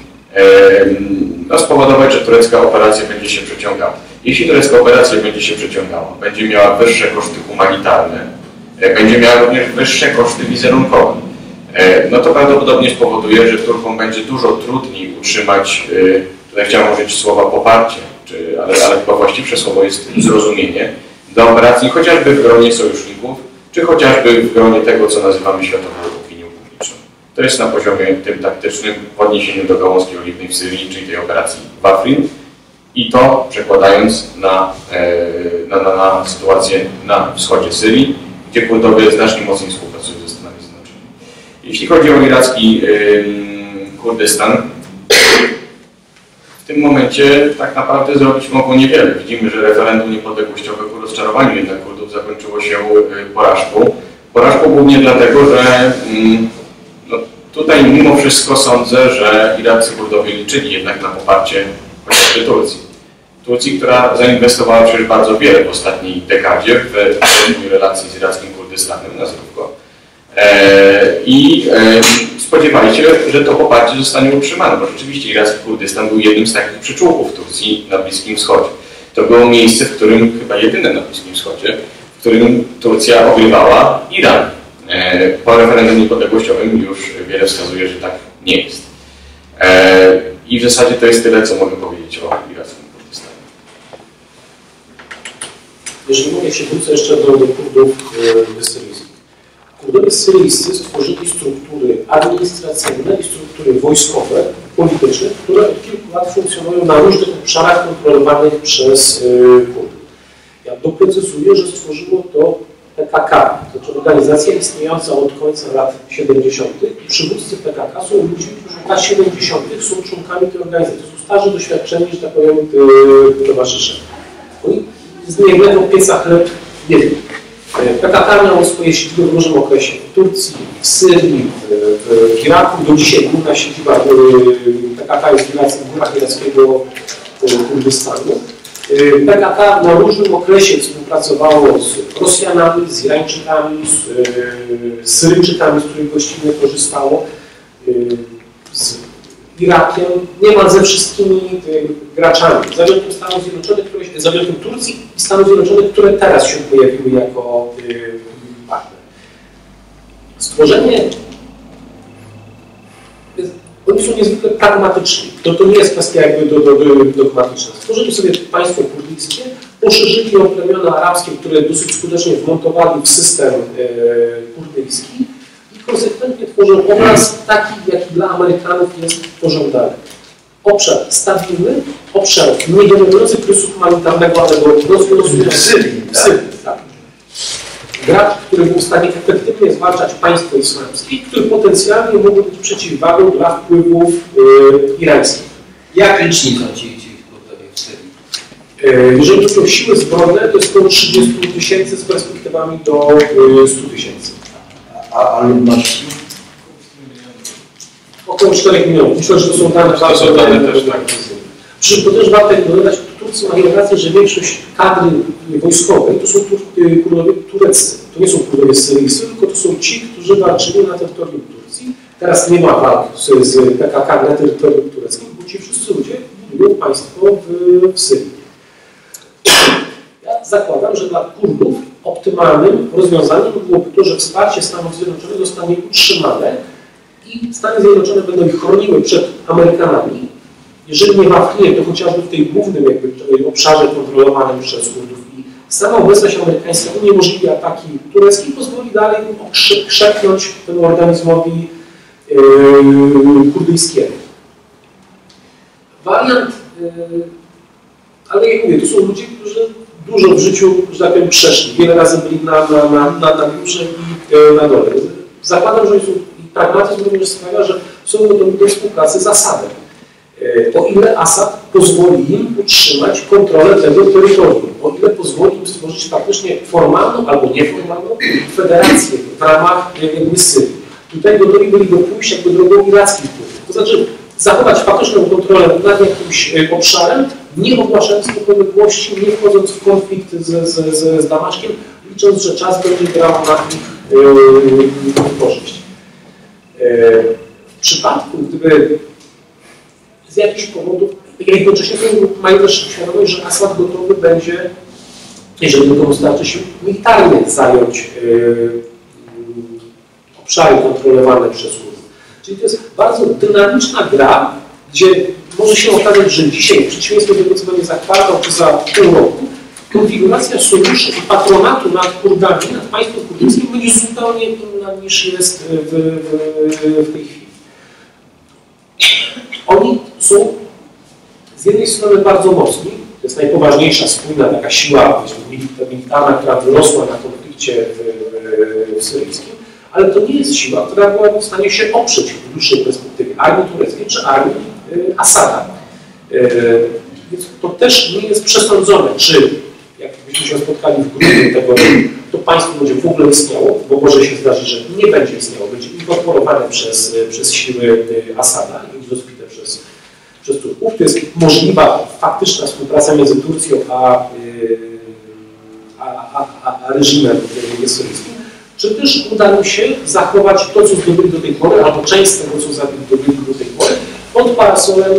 no, spowodować, że turecka operacja będzie się przeciągała. Jeśli turecka operacja będzie się przeciągała, będzie miała wyższe koszty humanitarne, e, będzie miała również wyższe koszty wizerunkowe, no to prawdopodobnie spowoduje, że Turkom będzie dużo trudniej utrzymać, e, tutaj chciałem użyć słowa poparcie, czy, ale, ale chyba właściwsze słowo jest zrozumienie, do operacji chociażby w gronie sojuszników, czy chociażby w gronie tego, co nazywamy światową opinią publiczną. To jest na poziomie tym taktycznym w odniesieniu do gałązki oliwnej w Syrii, czyli tej operacji w Afrin i to przekładając na, na, na, na sytuację na wschodzie Syrii, gdzie Kurdowie znacznie mocniej współpracują ze. Jeśli chodzi o iracki Kurdystan, w tym momencie tak naprawdę zrobić mogą niewiele. Widzimy, że referendum niepodległościowe ku rozczarowaniu jednak Kurdów zakończyło się porażką. Porażką głównie dlatego, że no, tutaj mimo wszystko sądzę, że Iracy Kurdowie liczyli jednak na poparcie chociażby Turcji. Turcji, która zainwestowała przecież bardzo wiele w ostatniej dekadzie w relacji z irackim Kurdystanem, nazwów go. E, I e, spodziewali się, że to poparcie zostanie utrzymane, bo rzeczywiście iracki Kurdystan był jednym z takich przyczółków Turcji na Bliskim Wschodzie. To było miejsce, w którym, chyba jedyne na Bliskim Wschodzie, w którym Turcja ogrywała Iran. E, po referendum niepodległościowym już wiele wskazuje, że tak nie jest. I w zasadzie to jest tyle, co mogę powiedzieć o irackim Kurdystanie. Jeżeli mogę się wrócę jeszcze do, Kurdów. Kurdowie syryjscy stworzyli struktury administracyjne i struktury wojskowe, polityczne, które od kilku lat funkcjonują na różnych obszarach kontrolowanych przez e, Kurdów. Ja doprecyzuję, że stworzyło to PKK, to znaczy organizacja istniejąca od końca lat 70. i przywódcy PKK są ludźmi, którzy w lat 70. są członkami tej organizacji. To są starzy, doświadczeni, że tak powiem, towarzysze. Oni z niejednego pieca chleb jedli. PKK miało swoje siedziby w różnym okresie w Turcji, w Syrii, w, w Iraku. Do dzisiaj główna siedziba PKK jest w górach irackiego Kurdystanu. PKK na różnym okresie współpracowało z Rosjanami, z Irańczykami, z Syryjczykami, z których gościnnie korzystało, z Irakiem, niemal ze wszystkimi graczami, za wyjątkiem Stanów Zjednoczonych, które, za wyjątkiem Turcji i Stanów Zjednoczonych, które teraz się pojawiły jako partner. Stworzenie oni są niezwykle pragmatyczni. To, to nie jest kwestia jakby do, do, do, dogmatyczna. Stworzyli sobie państwo kurdyjskie, poszerzyli o plemiona arabskie, które dosyć skutecznie wmontowali w system e, kurdyjski konsekwentnie tworzą obraz taki, jaki dla Amerykanów jest pożądany. Obszar stabilny, obszar nie generujący kryzysu humanitarnego, ale go rozwiązujący. Syrii, tak gracz, który był w stanie efektywnie zwalczać państwo islamskie, który potencjalnie mógł być przeciwwagą dla wpływów y, irańskich. Jak liczni są ci, ci w Syrii? Y, jeżeli to są siły zbrojne, to jest około 30 tysięcy z perspektywami do y, 100 tysięcy. A, a ludności? Około 4 milionów. Myślę, że to są dane To są dane też, tak. Przy czym też warto dodać, Turcy mają rację, że większość kadry wojskowej to są Kurdowie tureccy. To nie są Kurdowie syryjscy, tylko to są ci, którzy walczyli na terytorium Turcji. Teraz nie ma walk z, z PKK na terytorium tureckim, bo ci wszyscy ludzie budują państwo w, w Syrii. Ja zakładam, że dla Kurdów optymalnym rozwiązaniem byłoby to, że wsparcie Stanów Zjednoczonych zostanie utrzymane i Stany Zjednoczone będą chroniły przed Amerykanami, jeżeli nie wahnie, to chociażby w tej głównym jakby obszarze kontrolowanym przez Kurdów i sama obecność amerykańska uniemożliwi ataki tureckie i pozwoli dalej krzepnąć temu organizmowi yy, kurdyjskiemu. Wariant, yy, ale jak mówię, to są ludzie, którzy dużo w życiu, że tak powiem, przeszli. Wiele razy byli na, na, na, na, na górze i yy, na dole. Zakładam, że są, i pragmatyzm również sprawia, że są do, do współpracy zasadem. O ile Assad pozwoli im utrzymać kontrolę tego terytorium, o ile pozwoli im stworzyć faktycznie formalną albo nieformalną federację w ramach jakby Syrii. Tutaj gotowi byli do pójść jakby drogą wpływów. To znaczy zachować faktyczną kontrolę nad jakimś obszarem, nie ogłaszając niepodległości, nie wchodząc w konflikt z, z, z, z Damaszkiem, licząc, że czas będzie grał na ich yy, korzyść. Yy, w przypadku, gdyby z jakichś powodów, jednocześnie mają też świadomość, że Assad gotowy będzie, jeżeli do tego starczy się, militarnie zająć yy, obszary kontrolowane przez Kurdów. Czyli to jest bardzo dynamiczna gra, gdzie może się okazać, że dzisiaj, w przeciwieństwie do tego, co będzie za kwartał czy za pół roku, konfiguracja sojuszu i patronatu nad Kurdami, nad państwem kurdyjskim będzie zupełnie inna niż jest w, w, w tej chwili. Oni są z jednej strony bardzo mocni, to jest najpoważniejsza spójna taka siła militarna, która wyrosła na konflikcie w, w, syryjskim, ale to nie jest siła, która byłaby w stanie się oprzeć w dłuższej perspektywie armii tureckiej czy armii Asada. Y, więc to też nie jest przesądzone, czy jakbyśmy się spotkali w grudniu tego roku, to państwo będzie w ogóle istniało, bo może się zdarzyć, że nie będzie istniało, będzie inkorporowane przez, przez siły Asada i rozbite przez, przez Turków. To jest możliwa faktyczna współpraca między Turcją a, a, a, a, a reżimem syryjskim. Czy też uda się zachować to, co zdobyli do tej pory, albo część z tego, co zdobyli do tej pory, pod parasolem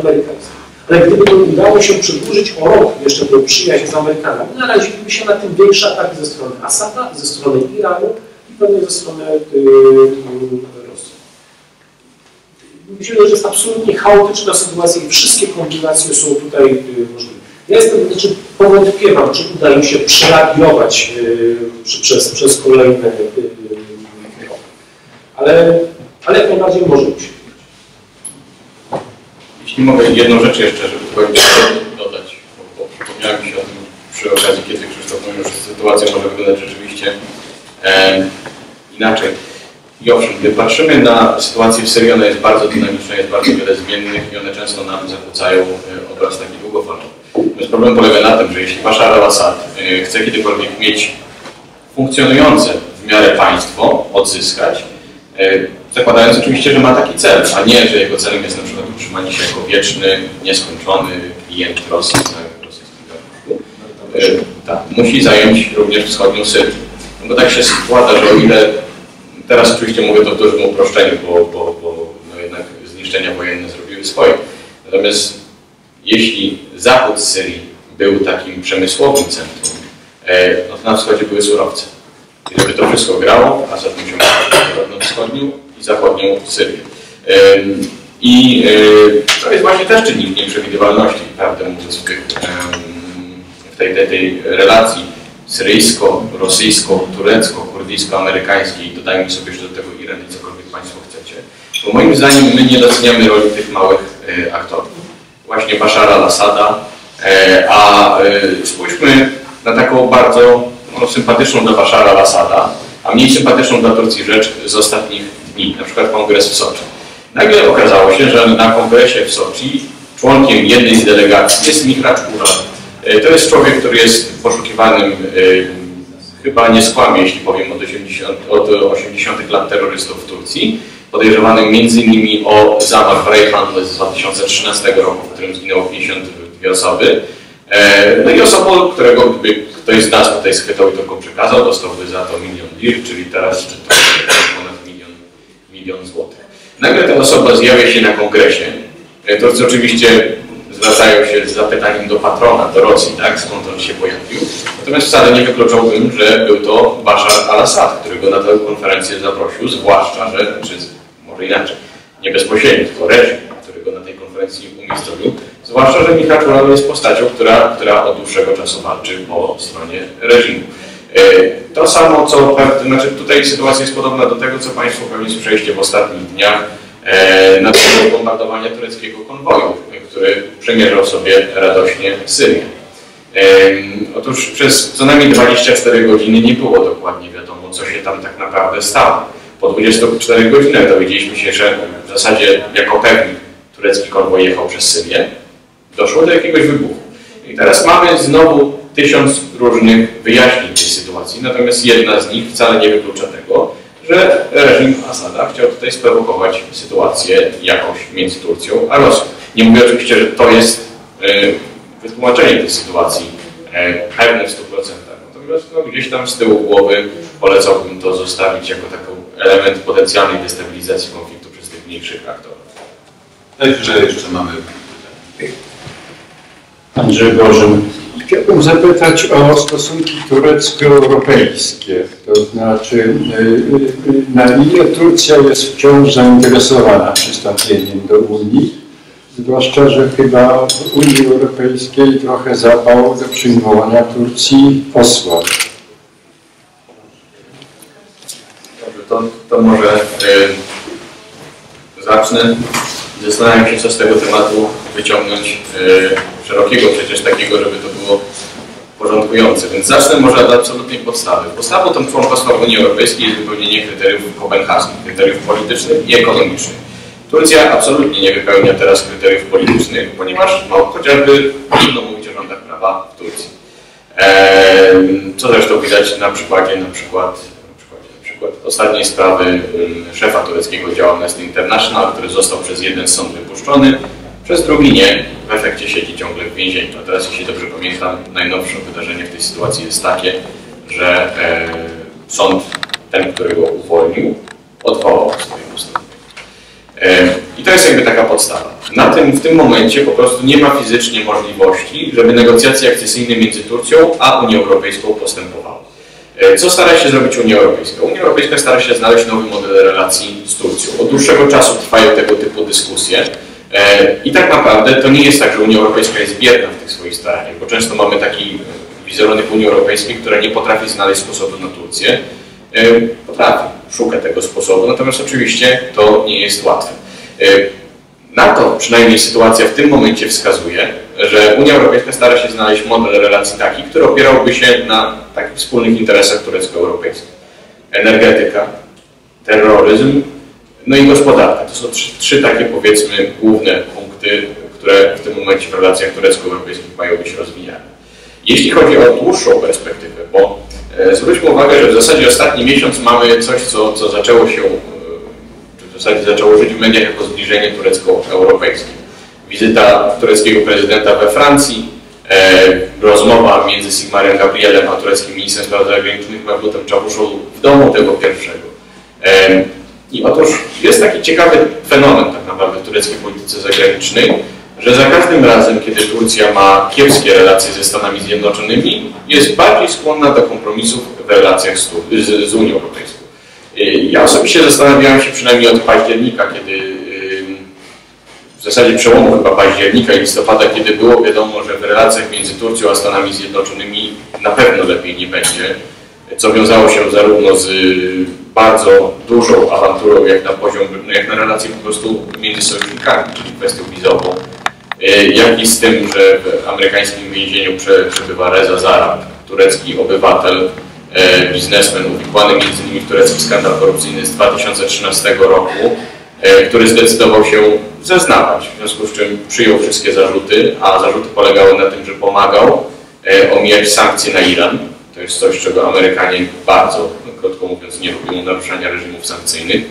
amerykańskim. Ale gdyby to udało się przedłużyć o rok jeszcze do przyjaźń z Amerykanami, naraziliby się na tym większe ataki ze strony Asada, ze strony Iranu i pewnie ze strony yy, Rosji. Myślę, że jest absolutnie chaotyczna sytuacja i wszystkie kombinacje są tutaj yy, możliwe. Ja jestem, znaczy powątpiewam, czy uda im się przeradiować yy, przez, przez kolejne yy, ale, ale jak najbardziej może być. Jeśli mogę jedną rzecz jeszcze, żeby dodać, bo, bo przypomniałem się o tym przy okazji, kiedy Krzysztof mówił, że sytuacja może wyglądać rzeczywiście e, inaczej. I owszem, gdy patrzymy na sytuację w Syrii, ona jest bardzo dynamiczna, jest bardzo wiele zmiennych i one często nam zakłócają obraz taki długofalowy. Natomiast problem polega na tym, że jeśli Bashar al-Assad e, chce kiedykolwiek mieć funkcjonujące w miarę państwo, odzyskać, e, zakładając oczywiście, że ma taki cel, a nie, że jego celem jest na przykład utrzymanie się jako wieczny, nieskończony klient Rosji na rosyjskim rynku. E, tak, musi zająć również wschodnią Syrię. No bo tak się składa, że o ile teraz oczywiście mówię to w dużym uproszczeniu, bo, bo, bo no jednak zniszczenia wojenne zrobiły swoje. Natomiast jeśli zachód Syrii był takim przemysłowym centrum, e, no to na wschodzie były surowce. I żeby to wszystko grało, Asad musiał wschodnią i zachodnią Syrię. I e, to jest właśnie też czynnik nieprzewidywalności, prawdę mówiąc, w, tej, tej, tej relacji syryjsko, turecko, kurdyjsko-amerykańskiej. Dodajmy sobie jeszcze do tego Iran i cokolwiek Państwo chcecie. Bo moim zdaniem my nie doceniamy roli tych małych e, aktorów. Właśnie Bashara al-Assada, e, a spójrzmy na taką bardzo no, sympatyczną dla Bashara al-Assada, a mniej sympatyczną dla Turcji rzecz z ostatnich dni, na przykład kongres w Soczi. Nagle okazało się, że na kongresie w Soczi członkiem jednej z delegacji jest Mihracz Ural. To jest człowiek, który jest poszukiwanym, chyba nie skłamie, jeśli powiem, od 80, od 80 lat terrorystów w Turcji, podejrzewanym m.in. o zamach w Rejhan z 2013 roku, w którym zginęło 52 osoby. No i osobą, którego gdyby ktoś z nas tutaj schwytał i tylko przekazał, dostałby za to milion lir, czyli teraz to ponad milion, milion złotych. Nagle ta osoba zjawia się na kongresie. To co oczywiście zwracają się z zapytaniem do patrona, do Rosji, tak, skąd on się pojawił. Natomiast wcale nie wykluczałbym, że był to Bashar al-Assad, którego na tę konferencję zaprosił, zwłaszcza, że, czy może inaczej, nie bezpośrednio, tylko reżim, którego na tej konferencji umiejscowił. Zwłaszcza, że Michał Czuralo jest postacią, która, która od dłuższego czasu walczy po stronie reżimu. E, to samo, co znaczy tutaj sytuacja jest podobna do tego, co Państwo pewnie słyszeliście w ostatnich dniach e, na temat bombardowania tureckiego konwoju, który przemierzał sobie radośnie Syrię. Otóż przez co najmniej 24 godziny nie było dokładnie wiadomo, co się tam tak naprawdę stało. Po 24 godzinach dowiedzieliśmy się, że w zasadzie jako pewnik turecki konwoj jechał przez Syrię. Doszło do jakiegoś wybuchu. I teraz mamy znowu tysiąc różnych wyjaśnień tej sytuacji, natomiast jedna z nich wcale nie wyklucza tego, że reżim Asada chciał tutaj sprowokować sytuację jakąś między Turcją a Rosją. Nie mówię oczywiście, że to jest y, wytłumaczenie tej sytuacji e, pewne w 100%. Natomiast no, gdzieś tam z tyłu głowy polecałbym to zostawić jako taki element potencjalnej destabilizacji konfliktu przez tych mniejszych aktorów. Także jeszcze mamy Andrzej Bożym. Chciałbym zapytać o stosunki turecko-europejskie. To znaczy, y, y, na ile Turcja jest wciąż zainteresowana przystąpieniem do Unii? Zwłaszcza, że chyba w Unii Europejskiej trochę zapał do przyjmowania Turcji posła. To, to może y, zacznę. Zastanawiam się, co z tego tematu wyciągnąć y, szerokiego, przecież takiego, żeby to było porządkujące. Więc zacznę może od absolutnej podstawy. Podstawą tą członkostwa w Unii Europejskiej jest wypełnienie kryteriów kopenhaskich, kryteriów politycznych i ekonomicznych. Turcja absolutnie nie wypełnia teraz kryteriów politycznych, ponieważ no, chociażby trudno mówić o rządach prawa w Turcji. co zresztą widać na przykładzie na przykład, przykład ostatniej sprawy szefa tureckiego działu Amnesty International, który został przez jeden sąd wypuszczony, przez drugi nie, w efekcie siedzi ciągle w więzieniu. A teraz, jeśli dobrze pamiętam, najnowsze wydarzenie w tej sytuacji jest takie, że e, sąd, ten, który go uwolnił, odwołał swoje postanowienie. I to jest jakby taka podstawa. Na tym, w tym momencie po prostu nie ma fizycznie możliwości, żeby negocjacje akcesyjne między Turcją a Unią Europejską postępowały. Co stara się zrobić Unia Europejska? Unia Europejska stara się znaleźć nowy model relacji z Turcją. Od dłuższego czasu trwają tego typu dyskusje. I tak naprawdę to nie jest tak, że Unia Europejska jest bierna w tych swoich staraniach, bo często mamy taki wizerunek Unii Europejskiej, która nie potrafi znaleźć sposobu na Turcję. Potrafi szuka tego sposobu, natomiast oczywiście to nie jest łatwe. Na to przynajmniej sytuacja w tym momencie wskazuje, że Unia Europejska stara się znaleźć model relacji taki, który opierałby się na takich wspólnych interesach turecko-europejskich. Energetyka, terroryzm, no i gospodarka. To są trzy, trzy takie powiedzmy główne punkty, które w tym momencie w relacjach turecko-europejskich mają być rozwijane. Jeśli chodzi o dłuższą perspektywę, bo E, zwróćmy uwagę, że w zasadzie ostatni miesiąc mamy coś, co, co zaczęło się, w zasadzie zaczęło żyć w mediach jako zbliżenie turecko-europejskie. Wizyta tureckiego prezydenta we Francji, e, rozmowa między Sigmarem Gabrielem a tureckim ministrem spraw zagranicznych Mevlutem Czavuszą w domu tego pierwszego. E, I otóż jest taki ciekawy fenomen tak naprawdę w tureckiej polityce zagranicznej, że za każdym razem, kiedy Turcja ma kiepskie relacje ze Stanami Zjednoczonymi, jest bardziej skłonna do kompromisów w relacjach z, z Unią Europejską. Ja osobiście zastanawiałem się przynajmniej od października, kiedy w zasadzie przełomu chyba października i listopada, kiedy było wiadomo, że w relacjach między Turcją a Stanami Zjednoczonymi na pewno lepiej nie będzie, co wiązało się zarówno z bardzo dużą awanturą, jak na poziom, jak na relacje po prostu między sojusznikami, czyli kwestią wizową, jak i z tym, że w amerykańskim więzieniu przebywa Reza Zarab, turecki obywatel, biznesmen uwikłany innymi w turecki skandal korupcyjny z 2013 roku, e, który zdecydował się zeznawać, w związku z czym przyjął wszystkie zarzuty, a zarzuty polegały na tym, że pomagał omijać sankcje na Iran. To jest coś, czego Amerykanie bardzo, krótko mówiąc, nie lubią naruszania reżimów sankcyjnych,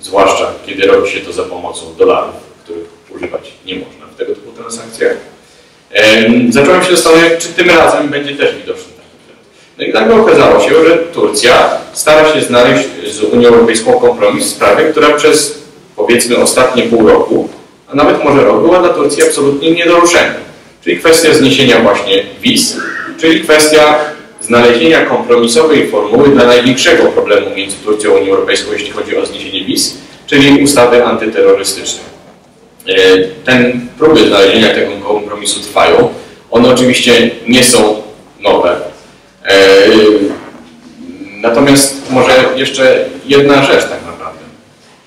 zwłaszcza kiedy robi się to za pomocą dolarów, których używać nie można tego typu transakcjach. Zacząłem się zastanawiać, czy tym razem będzie też widoczny. No i nagle okazało się, że Turcja stara się znaleźć z Unią Europejską kompromis w sprawie, która przez powiedzmy ostatnie pół roku, a nawet może rok, była dla Turcji absolutnie nie do ruszenia. Czyli kwestia zniesienia właśnie wiz, czyli kwestia znalezienia kompromisowej formuły dla największego problemu między Turcją a Unią Europejską, jeśli chodzi o zniesienie wiz, czyli ustawy antyterrorystycznej. E, Ten próby znalezienia tego kompromisu trwają. One oczywiście nie są nowe. E, Natomiast może jeszcze jedna rzecz tak naprawdę.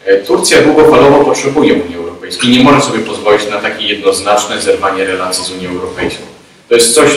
E, Turcja długofalowo potrzebuje Unii Europejskiej. Nie może sobie pozwolić na takie jednoznaczne zerwanie relacji z Unią Europejską. To jest coś,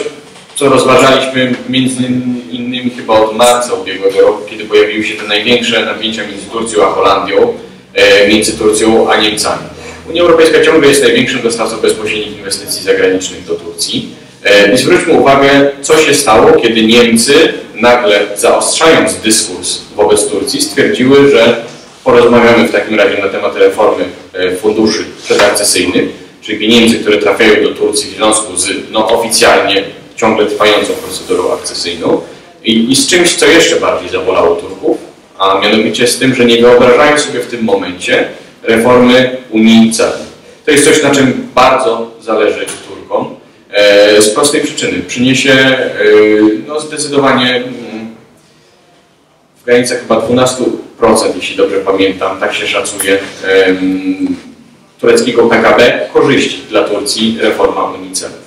co rozważaliśmy między innymi chyba od marca ubiegłego roku, kiedy pojawiły się te największe napięcia między Turcją a Holandią, e, między Turcją a Niemcami. Unia Europejska ciągle jest największym dostawcą bezpośrednich inwestycji zagranicznych do Turcji. E, I zwróćmy uwagę, co się stało, kiedy Niemcy nagle zaostrzając dyskurs wobec Turcji stwierdziły, że porozmawiamy w takim razie na temat reformy e, funduszy przedakcesyjnych, czyli pieniędzy, które trafiają do Turcji w związku z no, oficjalnie ciągle trwającą procedurą akcesyjną i, i z czymś, co jeszcze bardziej zabolało Turków, a mianowicie z tym, że nie wyobrażają sobie w tym momencie reformy Unii celnej. To jest coś, na czym bardzo zależy Turkom. E, z prostej przyczyny. Przyniesie e, no, zdecydowanie mm, w granicach chyba 12%, jeśli dobrze pamiętam, tak się szacuje, tureckiego PKB korzyści dla Turcji reforma Unii celnej.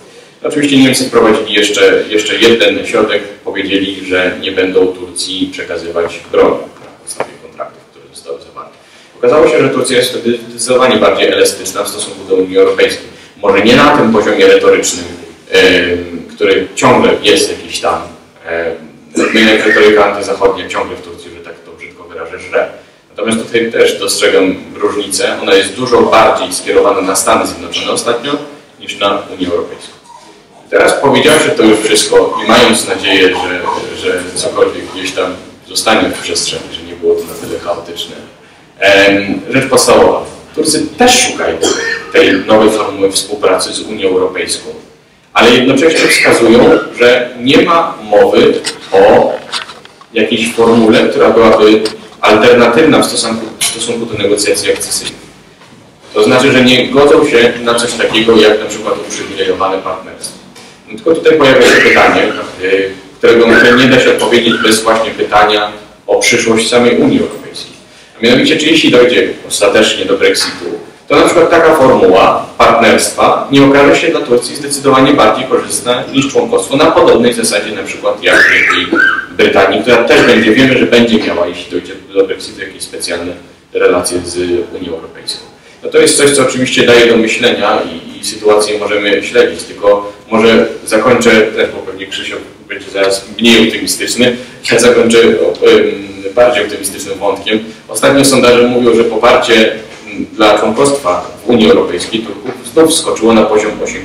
Oczywiście Niemcy wprowadzili jeszcze, jeszcze jeden środek, powiedzieli, że nie będą Turcji przekazywać broni na podstawie kontraktów, które zostały zawarte. Okazało się, że Turcja jest wtedy zdecydowanie bardziej elastyczna w stosunku do Unii Europejskiej. Może nie na tym poziomie retorycznym, który ciągle jest jakiś tam, em, retoryka antyzachodnia ciągle w Turcji, że tak to brzydko wyrażę, żre. Natomiast tutaj też dostrzegam różnicę. Ona jest dużo bardziej skierowana na Stany Zjednoczone ostatnio niż na Unię Europejską. Teraz powiedziawszy to już wszystko i mając nadzieję, że, że cokolwiek gdzieś tam zostanie w przestrzeni, że nie było to na tyle chaotyczne. Rzecz podstawowa. Turcy też szukają tej nowej formuły współpracy z Unią Europejską, ale jednocześnie wskazują, że nie ma mowy o jakiejś formule, która byłaby alternatywna w stosunku, w stosunku do negocjacji akcesyjnych. To znaczy, że nie godzą się na coś takiego jak na przykład uprzywilejowane partnerstwo. No tylko tutaj pojawia się pytanie, którego nie da się odpowiedzieć bez właśnie pytania o przyszłość samej Unii Europejskiej. Mianowicie, czy jeśli dojdzie ostatecznie do Brexitu, to na przykład taka formuła partnerstwa nie okaże się dla Turcji zdecydowanie bardziej korzystna niż członkostwo na podobnej zasadzie na przykład jak Wielkiej Brytanii, która też będzie, wiemy, że będzie miała, jeśli dojdzie do Brexitu, jakieś specjalne relacje z Unią Europejską. No to jest coś, co oczywiście daje do myślenia i, i sytuację możemy śledzić, tylko może zakończę, też bo pewnie Krzysiek będzie zaraz mniej optymistyczny, ja zakończę bardziej optymistycznym wątkiem. Ostatnio sondaże mówią, że poparcie dla członkostwa w Unii Europejskiej Turków znów skoczyło na poziom 80%.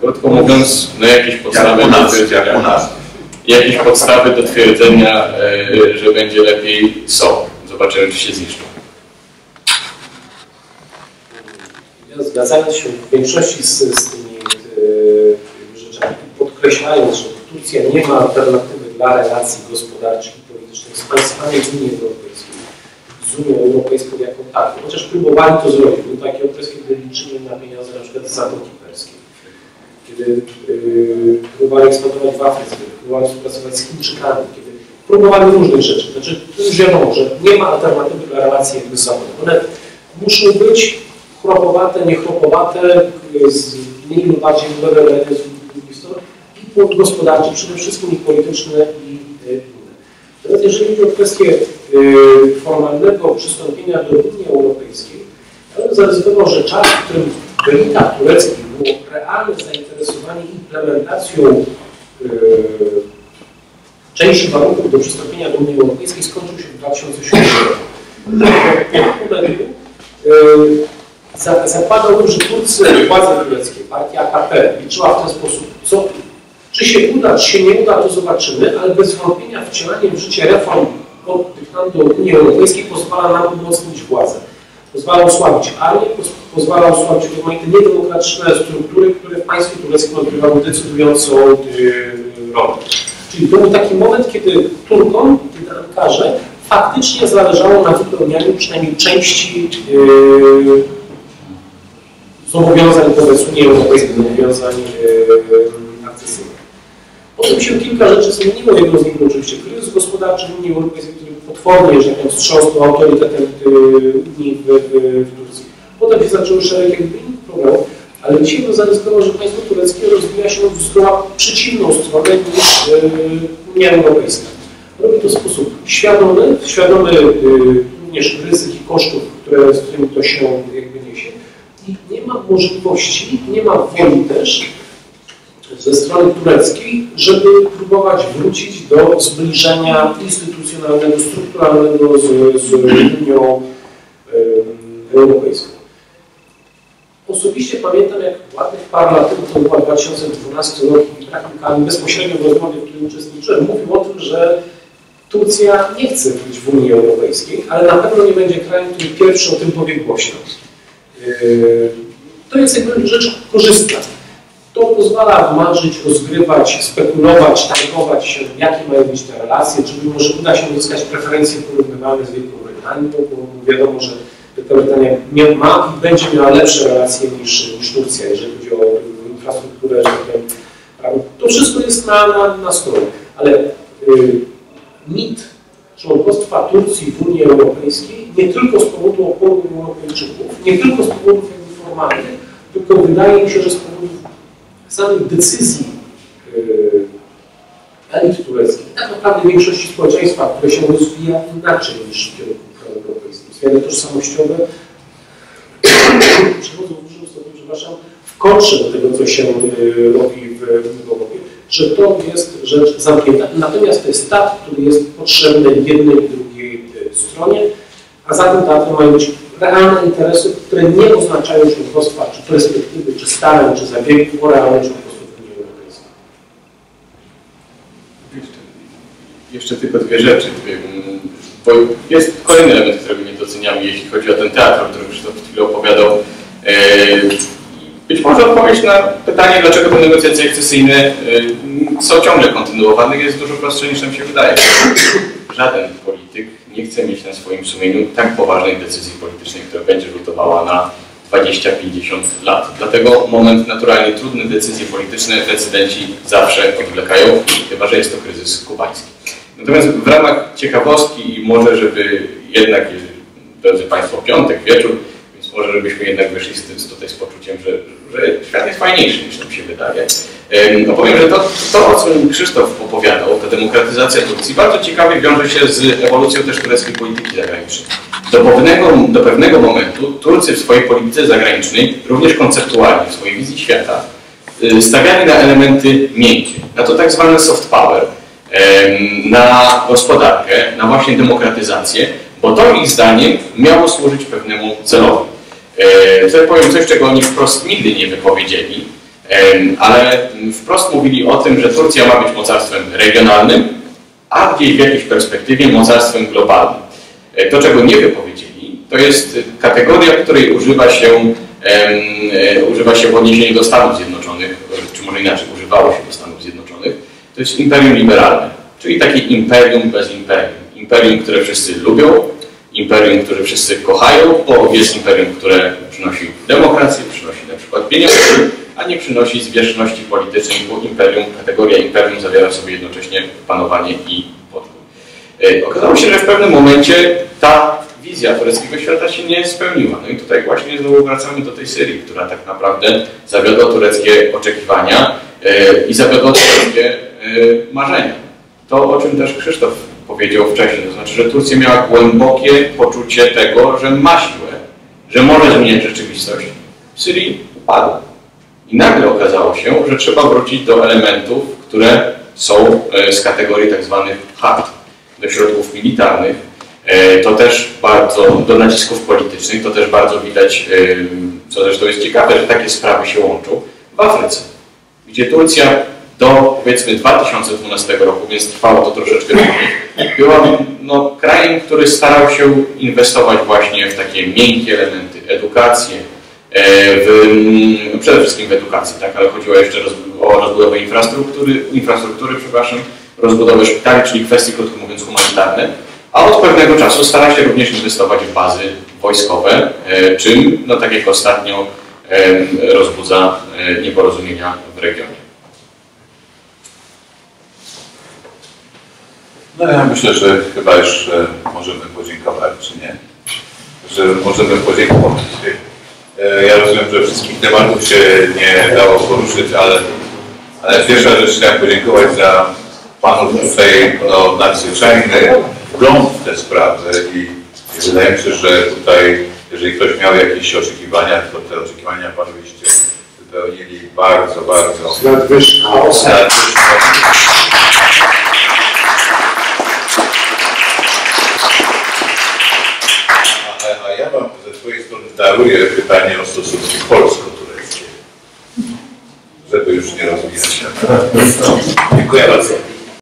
Krótko mówiąc, no jakieś podstawy Jak u do nas, twierdzenia, jak u nas. jakieś podstawy do twierdzenia, e, że będzie lepiej są. Zobaczymy, czy się zniszczą. Ja zgadzając się w większości z, z tymi e, rzeczami, podkreślając, że Turcja nie ma alternatywy dla relacji gospodarczych i politycznych z państwami Unii Europejskiej, z Unią Europejską jako taką, chociaż próbowali to zrobić. Był taki okres, kiedy liczyli na pieniądze na przykład z Zatoki Perskiej, kiedy yy, próbowali eksportować w Afryce, próbowali współpracować z Chińczykami, kiedy próbowali różnych rzeczy. Znaczy, już wiadomo, że nie ma alternatywy dla relacji jakby z Zachodem. One muszą być chropowate, niechropowate, z mniej lub bardziej strony i punkt gospodarczy przede wszystkim i polityczne i y, inne. Teraz jeżeli chodzi o kwestię y, formalnego przystąpienia do Unii Europejskiej, ja bym zaryzykował, że czas, w którym w elitach tureckich było realne zainteresowanie implementacją y, części warunków do przystąpienia do Unii Europejskiej skończył się w 2007 roku. Zakładałbym, że Turcy, władze tureckie, partia AKP liczyła w ten sposób, co, czy się uda, czy się nie uda, to zobaczymy, ale bez wątpienia wcielanie w życie reform pod dyktando Unii Europejskiej pozwala nam umocnić władzę. Pozwala osłabić armię, poz- pozwala osłabić rozmaite niedemokratyczne struktury, które w państwie tureckim odgrywały decydującą y, rolę. Czyli to był taki moment, kiedy Turkom, kiedy Ankarze faktycznie zależało na wypełnianiu przynajmniej części yy, zobowiązań wobec Unii Europejskiej, zobowiązań yy, akcesyjnych. Potem się kilka rzeczy zmieniło. Jedną z nich oczywiście kryzys gospodarczy w Unii Europejskiej, który formie, że tak powiem, wstrząsnął autorytetem y, Unii w, w, w Turcji. Potem się zaczęły szereg innych problemów, ale dzisiaj bym zaryzykował, że państwo tureckie rozwija się w zgoła przeciwną stronę niż Unia Europejska. Robi to w sposób świadomy, świadomy również ryzyk i kosztów, które, z którymi to się jakby niesie. Nie ma możliwości, nie ma woli też ze strony tureckiej, żeby próbować wrócić do zbliżenia instytucjonalnego, strukturalnego z, z Unią Europejską. Osobiście pamiętam, jak ładnych parę lat temu, to był 2012 rok, i praktykalnie bezpośrednio w rozmowie, w której uczestniczyłem, mówił o tym, że Turcja nie chce być w Unii Europejskiej, ale na pewno nie będzie krajem, który pierwszy o tym powie głośno. To jest jakby rzecz korzystna. To pozwala marzyć, rozgrywać, spekulować, targować się, jakie mają być te relacje, czy może uda się uzyskać preferencje porównywalne z Wielką Brytanią, bo wiadomo, że Wielka Brytania nie ma i będzie miała lepsze relacje niż, niż Turcja, jeżeli chodzi o infrastrukturę, tak. To wszystko jest na, na, na stole, ale y, mit członkostwa Turcji w Unii Europejskiej nie tylko z powodu oporu Europejczyków, nie tylko z powodów jakby formalnych, tylko wydaje mi się, że z powodów samych decyzji yy, elit tureckich, tak naprawdę większości społeczeństwa, które się rozwija inaczej niż w kierunku proeuropejskim. Zmiany tożsamościowe przechodzą w dużym stopniu, przepraszam, w kontrze do tego, co się yy, robi w, Europie, że to jest rzecz zamknięta. Natomiast to jest teatr, który jest potrzebny jednej i drugiej yy, stronie, a za tym teatrem mają być realne interesy, które nie oznaczają członkostwa, czy perspektywy, czy starań, czy zabiegów o realne członkostwo w Unii Europejskiej. Jeszcze tylko dwie rzeczy. Bo jest kolejny element, którego nie doceniamy, jeśli chodzi o ten teatr, o którym Krzysztof przed chwilą opowiadał. Yy, Być może odpowiedź na pytanie, dlaczego te negocjacje akcesyjne yy, są ciągle kontynuowane, jest dużo prostsza niż nam się wydaje. Żaden polityk nie chce mieć na swoim sumieniu tak poważnej decyzji politycznej, która będzie rzutowała na 20-50 lat. Dlatego moment naturalnie trudne decyzje polityczne decydenci zawsze odwlekają, chyba że jest to kryzys kubański. Natomiast w ramach ciekawostki i może, żeby jednak, drodzy Państwo, piątek, wieczór, więc może żebyśmy jednak wyszli z, tym, z tutaj z poczuciem, że, że świat jest fajniejszy niż nam się wydaje. Em, Opowiem, że to, to, o czym Krzysztof opowiadał, ta demokratyzacja Turcji, bardzo ciekawie wiąże się z ewolucją też tureckiej polityki zagranicznej. Do pewnego, do pewnego momentu Turcy w swojej polityce zagranicznej, również konceptualnie, w swojej wizji świata, y, stawiali na elementy miękkie, na to tak zwane soft power, na gospodarkę, na właśnie demokratyzację, bo to ich zdaniem miało służyć pewnemu celowi. E, Tutaj powiem coś, czego oni wprost nigdy nie wypowiedzieli, ale wprost mówili o tym, że Turcja ma być mocarstwem regionalnym, a gdzieś w jakiejś perspektywie mocarstwem globalnym. E, To, czego nie wypowiedzieli, to jest kategoria, której używa się, e, używa się w odniesieniu do Stanów Zjednoczonych, czy może inaczej, używało się do Stanów Zjednoczonych, to jest imperium liberalne, czyli takie imperium bez imperium. Imperium, które wszyscy lubią, imperium, które wszyscy kochają, bo jest imperium, które przynosi demokrację, przynosi na przykład pieniądze, a nie przynosi zwierzchności politycznej, bo imperium, kategoria imperium zawiera w sobie jednocześnie panowanie i podwój. E, Okazało się, że w pewnym momencie ta wizja tureckiego świata się nie spełniła. No i tutaj właśnie znowu wracamy do tej Syrii, która tak naprawdę zawiodła tureckie oczekiwania e, i zawiodła tureckie e, marzenia. To, o czym też Krzysztof powiedział wcześniej, to znaczy, że Turcja miała głębokie poczucie tego, że ma siłę, że może zmieniać rzeczywistość. W Syrii upadła. I nagle okazało się, że trzeba wrócić do elementów, które są e, z kategorii tak zwanych hard, do środków militarnych. E, To też bardzo, do nacisków politycznych, to też bardzo widać, e, co zresztą jest ciekawe, że takie sprawy się łączą w Afryce, gdzie Turcja do powiedzmy 2012 roku, więc trwało to troszeczkę dłużej, była no, krajem, który starał się inwestować właśnie w takie miękkie elementy, edukację, w, mm, przede wszystkim w edukacji, tak, ale chodziło jeszcze o rozbudowę infrastruktury, infrastruktury, przepraszam, rozbudowę szpitali, czyli kwestie, krótko mówiąc, humanitarne, a od pewnego czasu stara się również inwestować w bazy wojskowe, e, czym, no tak jak ostatnio, rozbudza e, nieporozumienia w regionie. No ja myślę, że chyba już e, możemy podziękować, czy nie? Że możemy podziękować. E, Ja rozumiem, że wszystkich tematów się nie dało poruszyć, ale, ale pierwsza rzecz chciałem podziękować za Panów tutaj no, nadzwyczajny wgląd w te sprawy i, i wydaje mi się, że tutaj, jeżeli ktoś miał jakieś oczekiwania, to te oczekiwania Panowiście wypełnili bardzo, bardzo Z nadwyżką. A, a ja Wam ze swojej strony daruję pytanie o stosunki Żeby już nie rozwijać. Dziękuję bardzo.